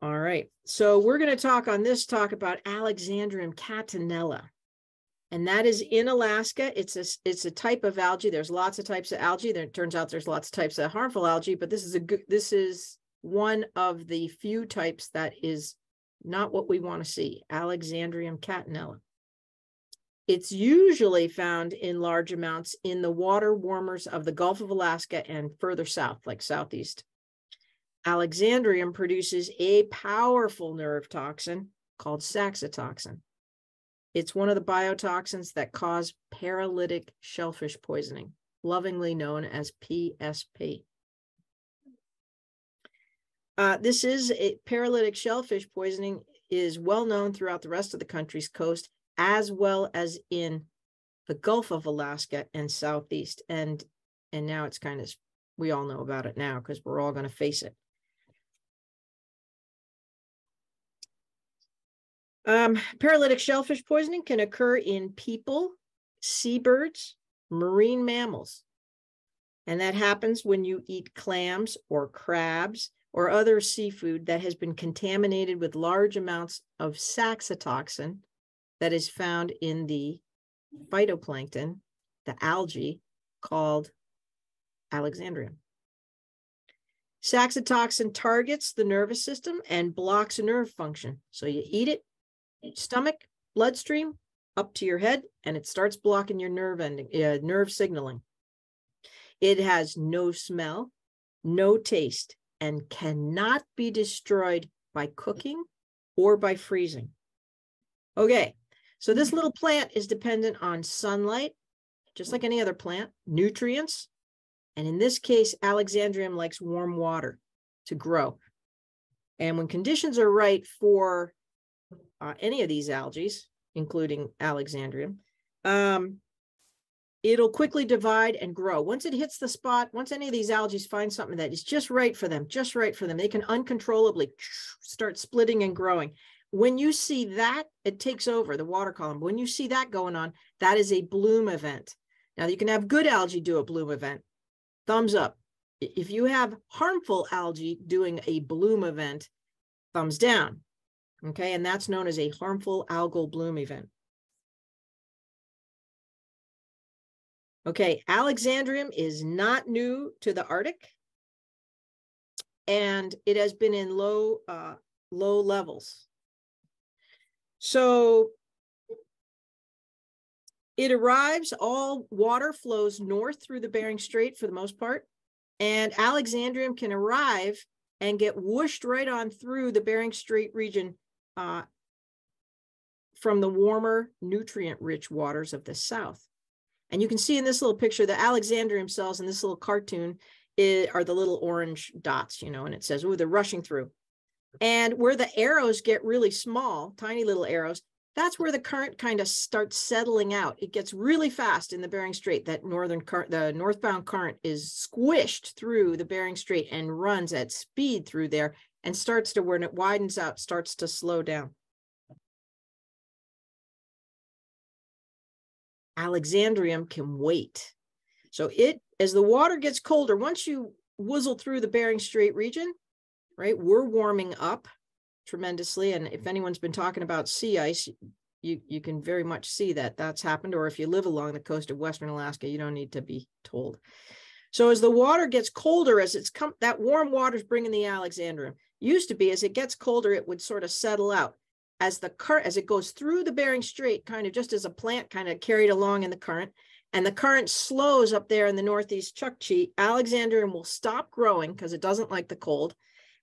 All right, so we're going to talk on this talk about Alexandrium catenella. And that is in Alaska. It's a, it's a type of algae. There's lots of types of algae. There it turns out there's lots of types of harmful algae, but this is a good, this is one of the few types that is not what we want to see, Alexandrium catenella. It's usually found in large amounts in the water warmers of the Gulf of Alaska and further south, like southeast. Alexandrium produces a powerful nerve toxin called saxitoxin. It's one of the biotoxins that cause paralytic shellfish poisoning, lovingly known as PSP. Uh, this is a paralytic shellfish poisoning is well known throughout the rest of the country's coast, as well as in the Gulf of Alaska and Southeast. And and now it's kind of we all know about it now because we're all going to face it. Um, paralytic shellfish poisoning can occur in people, seabirds, marine mammals. And that happens when you eat clams or crabs or other seafood that has been contaminated with large amounts of saxitoxin that is found in the phytoplankton, the algae called Alexandrium. Saxitoxin targets the nervous system and blocks nerve function. So you eat it, stomach, bloodstream, up to your head, and it starts blocking your nerve ending, uh, nerve signaling. It has no smell, no taste, and cannot be destroyed by cooking or by freezing. Okay, so this little plant is dependent on sunlight, just like any other plant, nutrients, and in this case, Alexandrium likes warm water to grow. And when conditions are right for uh, any of these algae, including Alexandrium, um, it'll quickly divide and grow. Once it hits the spot, once any of these algae find something that is just right for them, just right for them, they can uncontrollably start splitting and growing. When you see that, it takes over the water column. When you see that going on, that is a bloom event. Now you can have good algae do a bloom event. Thumbs up. If you have harmful algae doing a bloom event, thumbs down. Okay, and that's known as a harmful algal bloom event. Okay, Alexandrium is not new to the Arctic, and it has been in low uh, low levels. So it arrives, all water flows north through the Bering Strait for the most part, and Alexandrium can arrive and get whooshed right on through the Bering Strait region uh, from the warmer, nutrient-rich waters of the south. And you can see in this little picture, the Alexandrium cells in this little cartoon are the little orange dots, you know, and it says, oh, they're rushing through. And where the arrows get really small, tiny little arrows, that's where the current kind of starts settling out. It gets really fast in the Bering Strait. That northern current, the northbound current is squished through the Bering Strait and runs at speed through there and starts to, when it widens out, starts to slow down. Alexandrium can wait. So it, as the water gets colder, once you whizzle through the Bering Strait region, right, we're warming up tremendously. And if anyone's been talking about sea ice, you, you can very much see that that's happened. Or if you live along the coast of Western Alaska, you don't need to be told. So as the water gets colder, as it's come, that warm water is bringing the Alexandrium. Used to be as it gets colder, it would sort of settle out. As the current, as it goes through the Bering Strait, kind of just as a plant kind of carried along in the current, and the current slows up there in the northeast Chukchi, Alexandrium will stop growing because it doesn't like the cold,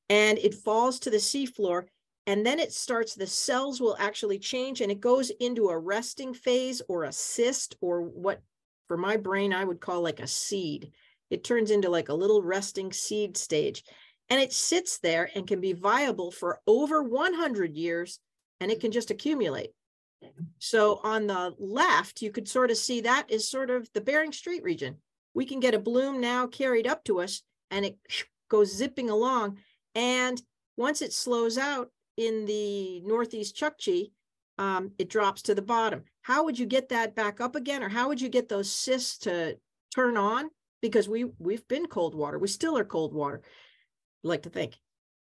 and it falls to the seafloor. And then it starts, the cells will actually change and it goes into a resting phase or a cyst, or what for my brain I would call like a seed it turns into like a little resting seed stage. And it sits there and can be viable for over 100 years and it can just accumulate. So on the left, you could sort of see that is sort of the Bering Strait region. We can get a bloom now carried up to us and it goes zipping along. And once it slows out in the Northeast Chukchi, um, it drops to the bottom. How would you get that back up again? Or how would you get those cysts to turn on? because we we've been cold water. We still are cold water. Like to think.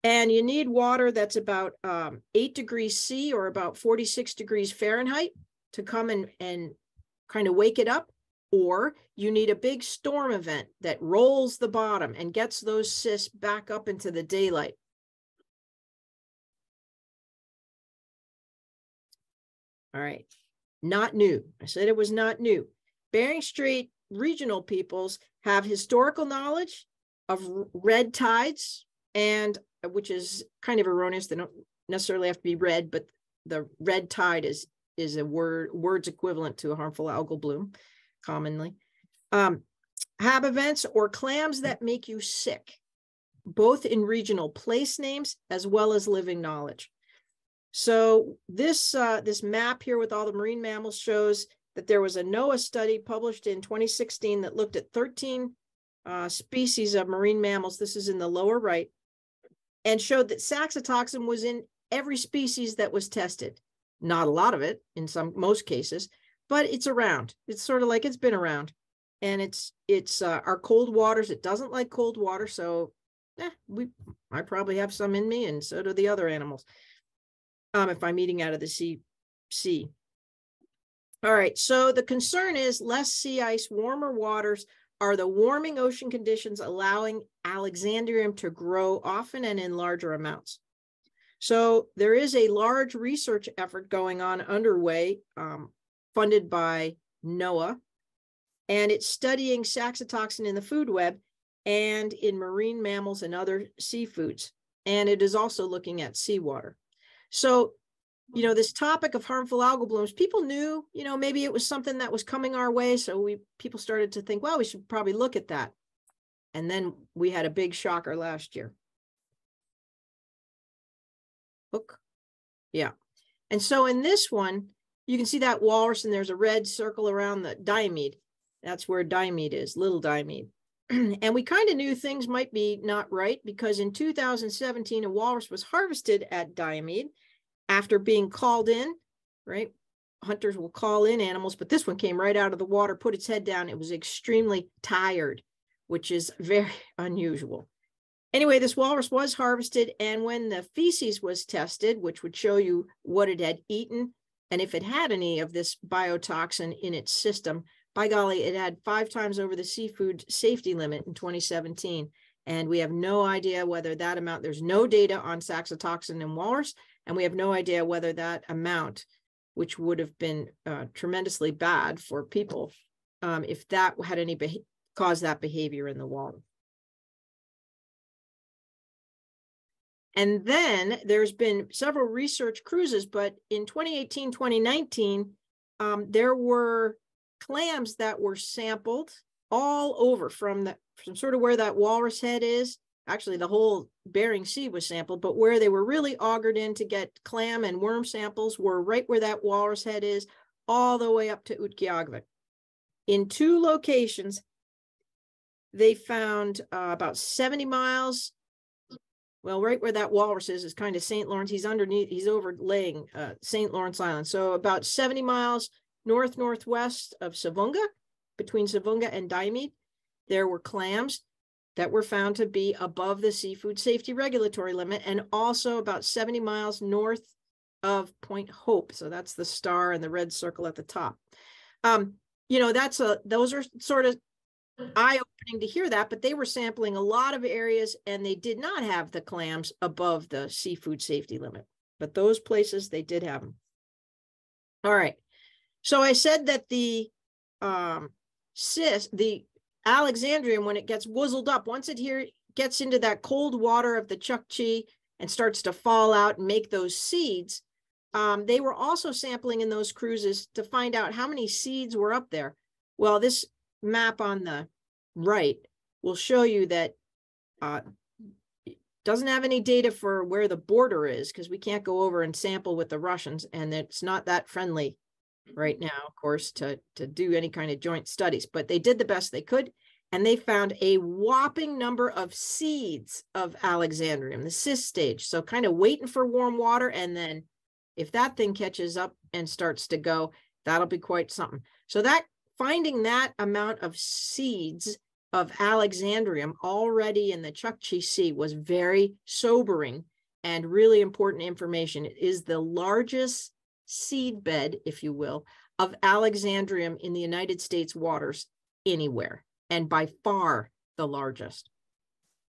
And you need water that's about um, eight degrees C or about 46 degrees Fahrenheit to come and, and kind of wake it up. Or you need a big storm event that rolls the bottom and gets those cysts back up into the daylight. All right, not new. I said it was not new. Bering Strait regional peoples have historical knowledge of red tides and uh, which is kind of erroneous. They don't necessarily have to be red, but the red tide is is a word words equivalent to a harmful algal bloom commonly. Um, have events or clams that make you sick, both in regional place names as well as living knowledge. So this uh, this map here with all the marine mammals shows that there was a NOAA study published in 2016 that looked at 13 uh, species of marine mammals. This is in the lower right, and showed that saxitoxin was in every species that was tested. Not a lot of it in some most cases, but it's around. It's sort of like it's been around, and it's it's uh, our cold waters. It doesn't like cold water, so eh, we I probably have some in me, and so do the other animals. Um, if I'm eating out of the sea sea. All right, so the concern is less sea ice, warmer waters are the warming ocean conditions allowing Alexandrium to grow often and in larger amounts. So there is a large research effort going on underway, um, funded by NOAA, and it's studying saxitoxin in the food web and in marine mammals and other seafoods. And it is also looking at seawater. So you know this topic of harmful algal blooms people knew you know maybe it was something that was coming our way so we people started to think well we should probably look at that. And then we had a big shocker last year. Hook yeah. And so in this one you can see that walrus and there's a red circle around the diomede that's where diomede is little diomede and we kind of knew things might be not right because in 2017 a walrus was harvested at diomede after being called in, right? Hunters will call in animals, but this one came right out of the water, put its head down. It was extremely tired, which is very unusual. Anyway, this walrus was harvested, and when the feces was tested, which would show you what it had eaten and if it had any of this biotoxin in its system, by golly, it had five times over the seafood safety limit in 2017. And we have no idea whether that amount, there's no data on saxitoxin in walrus, and we have no idea whether that amount, which would have been uh, tremendously bad for people, um, if that had any be- caused that behavior in the water. And then there's been several research cruises, but in 2018, 2019, um, there were clams that were sampled all over from the from sort of where that walrus head is actually the whole Bering Sea was sampled, but where they were really augured in to get clam and worm samples were right where that walrus head is, all the way up to Utqiagvik. In two locations, they found uh, about 70 miles. Well, right where that walrus is, is kind of St. Lawrence. He's underneath, he's overlaying uh, St. Lawrence Island. So about 70 miles north northwest of Savoonga, between Savoonga and Diomede, there were clams that were found to be above the seafood safety regulatory limit and also about 70 miles north of Point Hope. So that's the star and the red circle at the top. Um, you know, that's a those are sort of eye-opening to hear that, but they were sampling a lot of areas and they did not have the clams above the seafood safety limit. But those places they did have them. All right. So I said that the um cysts the Alexandrium, when it gets wuzzled up, once it here gets into that cold water of the Chukchi and starts to fall out and make those seeds, um, they were also sampling in those cruises to find out how many seeds were up there. Well, this map on the right will show you that uh, doesn't have any data for where the border is because we can't go over and sample with the Russians and it's not that friendly right mm-hmm. now, of course, to, to do any kind of joint studies, but they did the best they could. And they found a whopping number of seeds of Alexandrium, the cyst stage. So kind of waiting for warm water. And then if that thing catches up and starts to go, that'll be quite something. So that finding that amount of seeds of Alexandrium already in the Chukchi Sea was very sobering and really important information. It is the largest seed bed, if you will, of Alexandrium in the United States waters anywhere, and by far the largest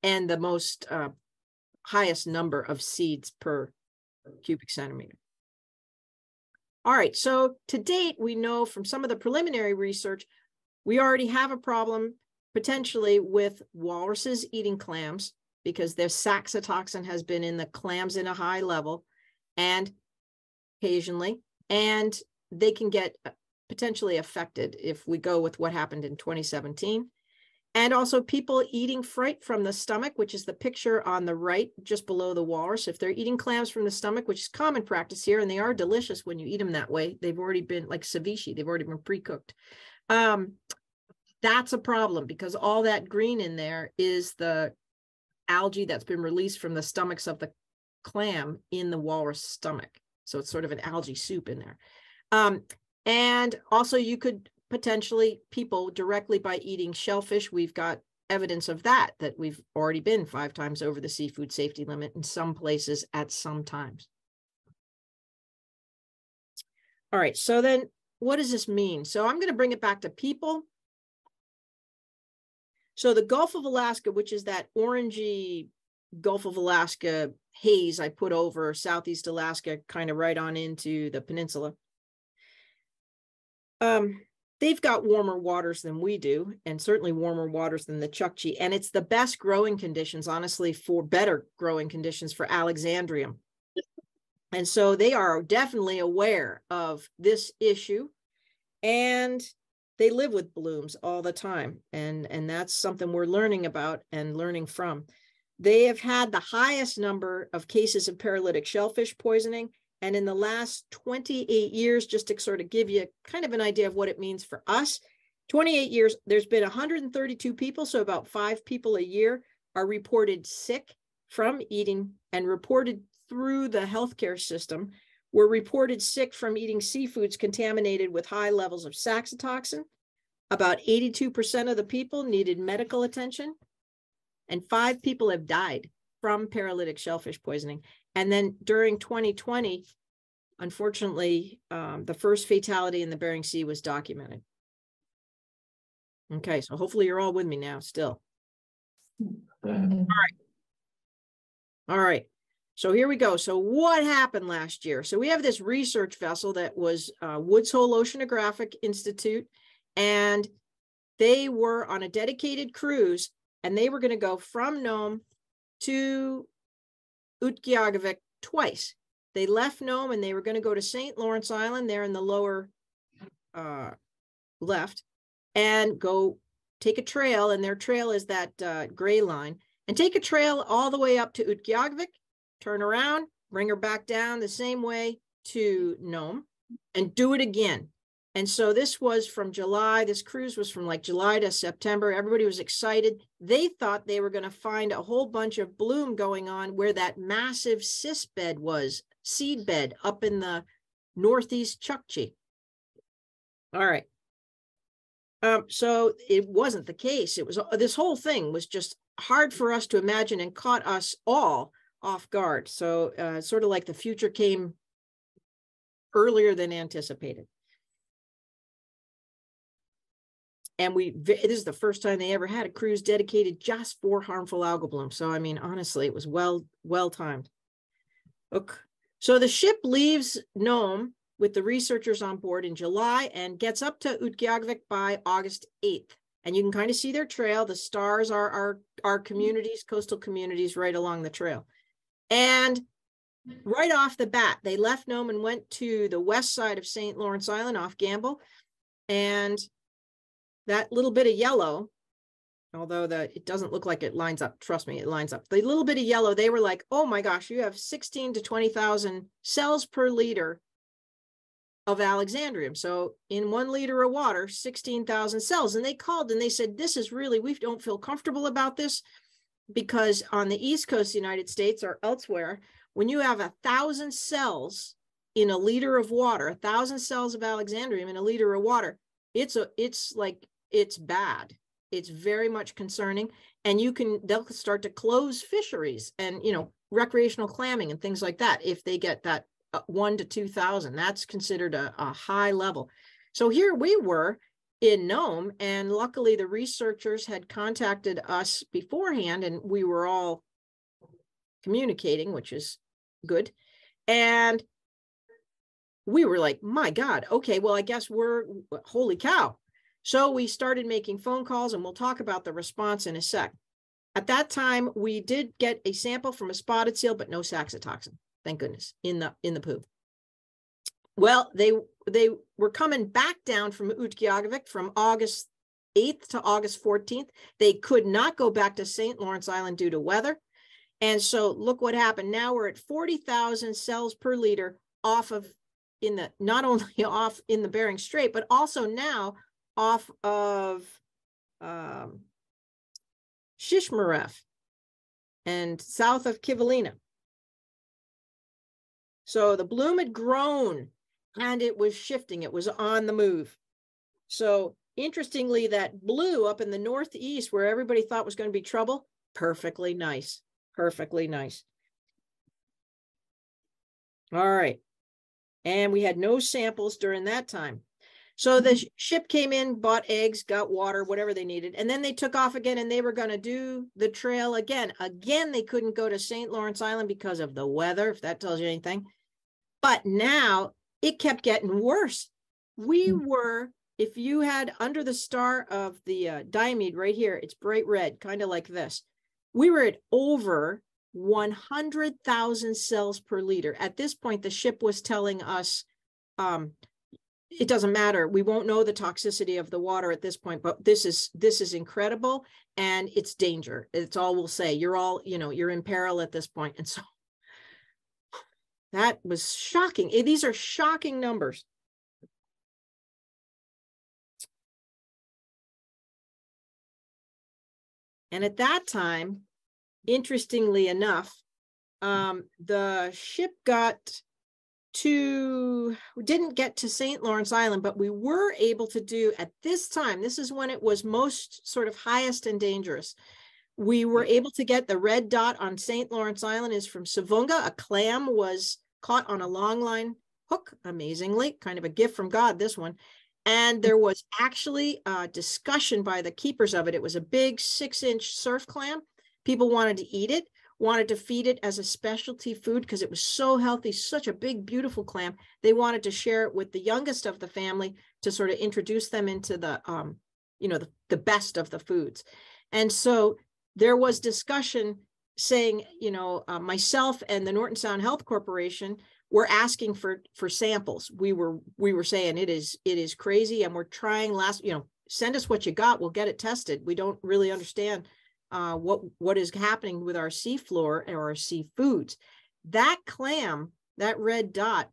and the most uh, highest number of seeds per cubic centimeter. All right, so to date, we know from some of the preliminary research, we already have a problem potentially with walruses eating clams because their saxitoxin has been in the clams in a high level and occasionally, and they can get uh, potentially affected if we go with what happened in 2017. And also people eating fright from the stomach, which is the picture on the right, just below the walrus. If they're eating clams from the stomach, which is common practice here, and they are delicious when you eat them that way, they've already been like ceviche, they've already been pre-cooked. Um, that's a problem because all that green in there is the algae that's been released from the stomachs of the clam in the walrus stomach. So it's sort of an algae soup in there. Um, and also you could potentially people directly by eating shellfish. We've got evidence of that, that we've already been five times over the seafood safety limit in some places at some times. All right, so then what does this mean? So I'm going to bring it back to people. So the Gulf of Alaska, which is that orangey Gulf of Alaska haze I put over Southeast Alaska, kind of right on into the peninsula. Um, they've got warmer waters than we do, and certainly warmer waters than the Chukchi. And it's the best growing conditions, honestly, for better growing conditions for Alexandrium. And so they are definitely aware of this issue and they live with blooms all the time. And, and that's something we're learning about and learning from. They have had the highest number of cases of paralytic shellfish poisoning. And in the last 28 years, just to sort of give you kind of an idea of what it means for us, 28 years, there's been 132 people, so about five people a year are reported sick from eating and reported through the healthcare system. Were reported sick from eating seafoods contaminated with high levels of saxitoxin. About 82% of the people needed medical attention, and five people have died from paralytic shellfish poisoning. And then during 2020, unfortunately, um, the first fatality in the Bering Sea was documented. Okay, so hopefully you're all with me now still. All right. All right. So here we go. So what happened last year? So we have this research vessel that was uh, Woods Hole Oceanographic Institute, and they were on a dedicated cruise, and they were going to go from Nome to Utqiagvik twice. They left Nome and they were going to go to St. Lawrence Island there in the lower uh, left and go take a trail. And their trail is that uh, gray line and take a trail all the way up to Utqiagvik, turn around, bring her back down the same way to Nome and do it again. And so this was from July. This cruise was from like July to September. Everybody was excited. They thought they were going to find a whole bunch of bloom going on where that massive cyst bed was, seed bed up in the northeast Chukchi. All right. Um, so it wasn't the case. It was this whole thing was just hard for us to imagine and caught us all off guard. So uh, sort of like the future came earlier than anticipated. And we this is the first time they ever had a cruise dedicated just for harmful algal bloom so i mean honestly it was well well timed. Okay so the ship leaves nome with the researchers on board in july and gets up to utqiagvik by august 8th and you can kind of see their trail the stars are our our communities coastal communities right along the trail. And right off the bat they left nome and went to the west side of st lawrence island off Gambell and that little bit of yellow, although the it doesn't look like it lines up, trust me, it lines up. The little bit of yellow, they were like, oh my gosh, you have 16 to 20,000 cells per liter of Alexandrium. So in one liter of water, 16,000 cells. And they called and they said, this is really, we don't feel comfortable about this because on the East Coast of the United States or elsewhere, when you have a thousand cells in a liter of water, a thousand cells of Alexandrium in a liter of water, it's a, it's like it's bad. It's very much concerning. And you can, they'll start to close fisheries and, you know, recreational clamming and things like that. If they get that uh, one to 2000, that's considered a, a high level. So here we were in Nome, and luckily the researchers had contacted us beforehand, and we were all communicating, which is good. And we were like, my God, okay, well, I guess we're holy cow. So we started making phone calls, and we'll talk about the response in a sec. At that time, we did get a sample from a spotted seal, but no saxitoxin, thank goodness, in the in the poop. Well, they they were coming back down from Utqiagvik from August 8th to August 14th. They could not go back to St. Lawrence Island due to weather. And so look what happened. Now we're at 40,000 cells per liter off of in the not only off in the Bering Strait, but also now off of um, Shishmaref and south of Kivalina. So the bloom had grown and it was shifting. It was on the move. So interestingly, that blue up in the northeast where everybody thought was going to be trouble, perfectly nice, perfectly nice. All right. And we had no samples during that time. So the ship came in, bought eggs, got water, whatever they needed, and then they took off again and they were going to do the trail again. Again, they couldn't go to St. Lawrence Island because of the weather, if that tells you anything. But now it kept getting worse. We were, if you had under the star of the uh, diamide right here, it's bright red, kind of like this. We were at over 100,000 cells per liter. At this point, the ship was telling us um, it doesn't matter. We won't know the toxicity of the water at this point, but this is this is incredible and it's danger. It's all we'll say. You're all, you know, you're in peril at this point. And so that was shocking. Eh, these are shocking numbers. And at that time, interestingly enough, um, the ship got to didn't get to St. Lawrence Island, but we were able to do at this time. This is when it was most sort of highest and dangerous. We were mm. able to get the red dot on St. Lawrence Island is from Savoonga. A clam was caught on a long line hook, amazingly, kind of a gift from God, this one. And there was actually a discussion by the keepers of it. It was a big six inch surf clam. People wanted to eat it wanted to feed it as a specialty food because it was so healthy, such a big, beautiful clam. They wanted to share it with the youngest of the family to sort of introduce them into the, um, you know, the, the best of the foods. And so there was discussion saying, you know, uh, myself and the Norton Sound Health Corporation were asking for for samples. We were we were saying it is it is crazy, and we're trying last, you know, send us what you got. We'll get it tested. We don't really understand uh, what what is happening with our seafloor or our seafoods. That clam, that red dot,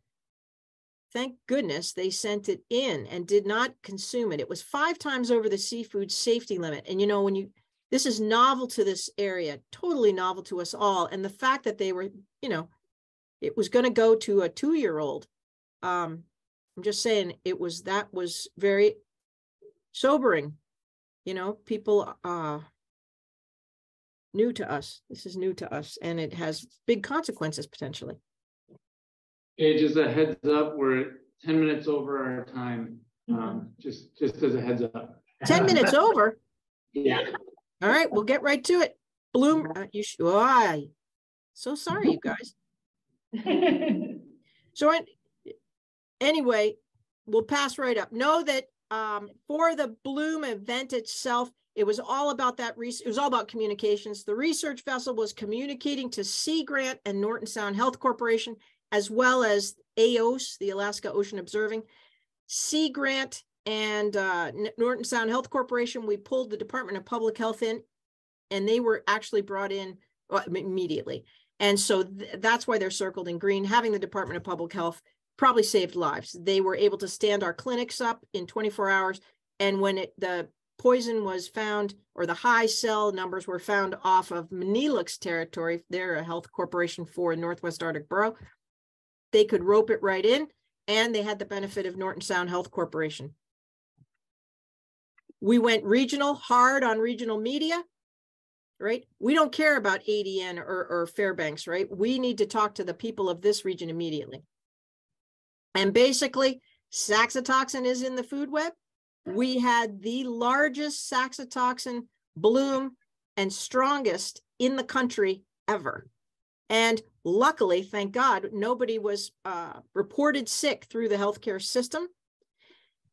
thank goodness they sent it in and did not consume it. It was five times over the seafood safety limit. And you know, when you this is novel to this area, totally novel to us all. And the fact that they were, you know, it was going to go to a two-year-old. Um, I'm just saying it was that was very sobering. You know, people uh new to us. This is new to us and it has big consequences potentially. Okay, just a heads up, we're ten minutes over our time, Mm-hmm. um, just, just as a heads up. 10 minutes over. Yeah. All right, we'll get right to it. Bloom, uh, you should, why? So sorry, you guys. So an- anyway, we'll pass right up. Know that um, for the Bloom event itself, it was all about that. Res- it was all about communications. The research vessel was communicating to Sea Grant and Norton Sound Health Corporation, as well as AOS, the Alaska Ocean Observing. Sea Grant and uh, Norton Sound Health Corporation, we pulled the Department of Public Health in, and they were actually brought in uh, immediately. And so th- that's why they're circled in green. Having the Department of Public Health probably saved lives. They were able to stand our clinics up in 24 hours. And when it, the poison was found, or the high cell numbers were found off of Maniilaq territory, they're a health corporation for Northwest Arctic Borough, they could rope it right in, and they had the benefit of Norton Sound Health Corporation. We went regional hard on regional media, right? We don't care about ADN or, or Fairbanks, right? We need to talk to the people of this region immediately. And basically, saxitoxin is in the food web. We had the largest saxitoxin bloom and strongest in the country ever. And luckily, thank God, nobody was uh, reported sick through the healthcare system.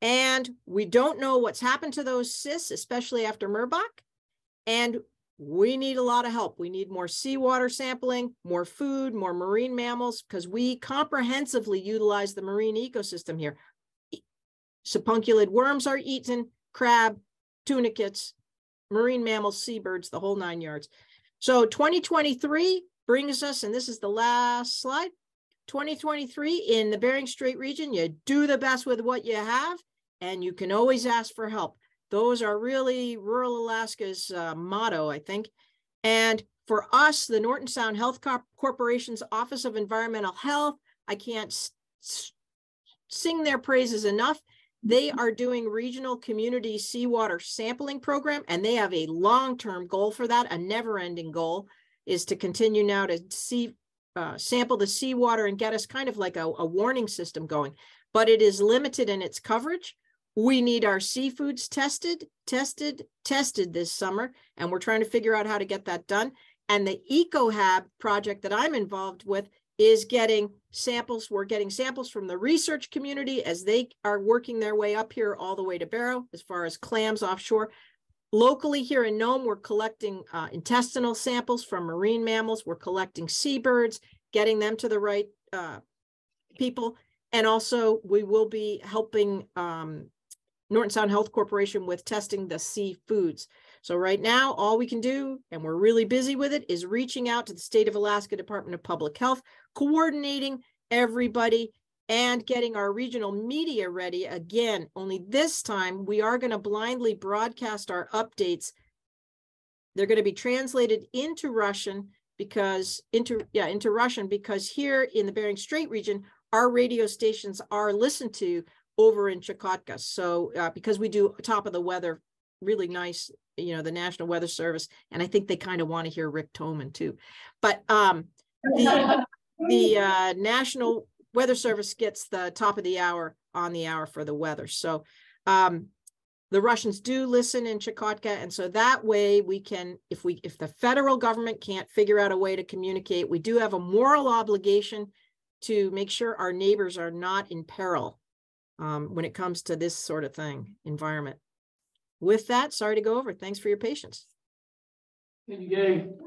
And we don't know what's happened to those cysts, especially after Merbok. And we need a lot of help. We need more seawater sampling, more food, more marine mammals, because we comprehensively utilize the marine ecosystem here. Sipunculid worms are eaten, crab, tunicates, marine mammals, seabirds, the whole nine yards. So 2023 brings us, and this is the last slide, 2023 in the Bering Strait region, you do the best with what you have, and you can always ask for help. Those are really rural Alaska's uh, motto, I think. And for us, the Norton Sound Health Corp Corporation's Office of Environmental Health, I can't sing their praises enough. They are doing regional community seawater sampling program, and they have a long-term goal for that, a never-ending goal is to continue now to see uh, sample the seawater and get us kind of like a, a warning system going. But it is limited in its coverage. We need our seafoods tested, tested, tested this summer, and we're trying to figure out how to get that done. And the EcoHab project that I'm involved with is getting samples. We're getting samples from the research community as they are working their way up here all the way to Barrow as far as clams offshore. Locally here in Nome, we're collecting uh, intestinal samples from marine mammals. We're collecting seabirds, getting them to the right uh, people. And also we will be helping um, Norton Sound Health Corporation with testing the sea foods. So right now, all we can do, and we're really busy with it, is reaching out to the State of Alaska Department of Public Health, coordinating everybody and getting our regional media ready again. Only this time we are going to blindly broadcast our updates. They're going to be translated into Russian because into yeah into Russian because here in the Bering Strait region our radio stations are listened to over in Chukotka. So uh, because we do top of the weather really nice, you know, the National Weather Service, and I think they kind of want to hear Rick Thoman too. But um, the the uh, National Weather Service gets the top of the hour on the hour for the weather. So um, the Russians do listen in Chukotka. And so that way we can, if we, if the federal government can't figure out a way to communicate, we do have a moral obligation to make sure our neighbors are not in peril um, when it comes to this sort of thing, environment. With that, sorry to go over. Thanks for your patience. Thank you,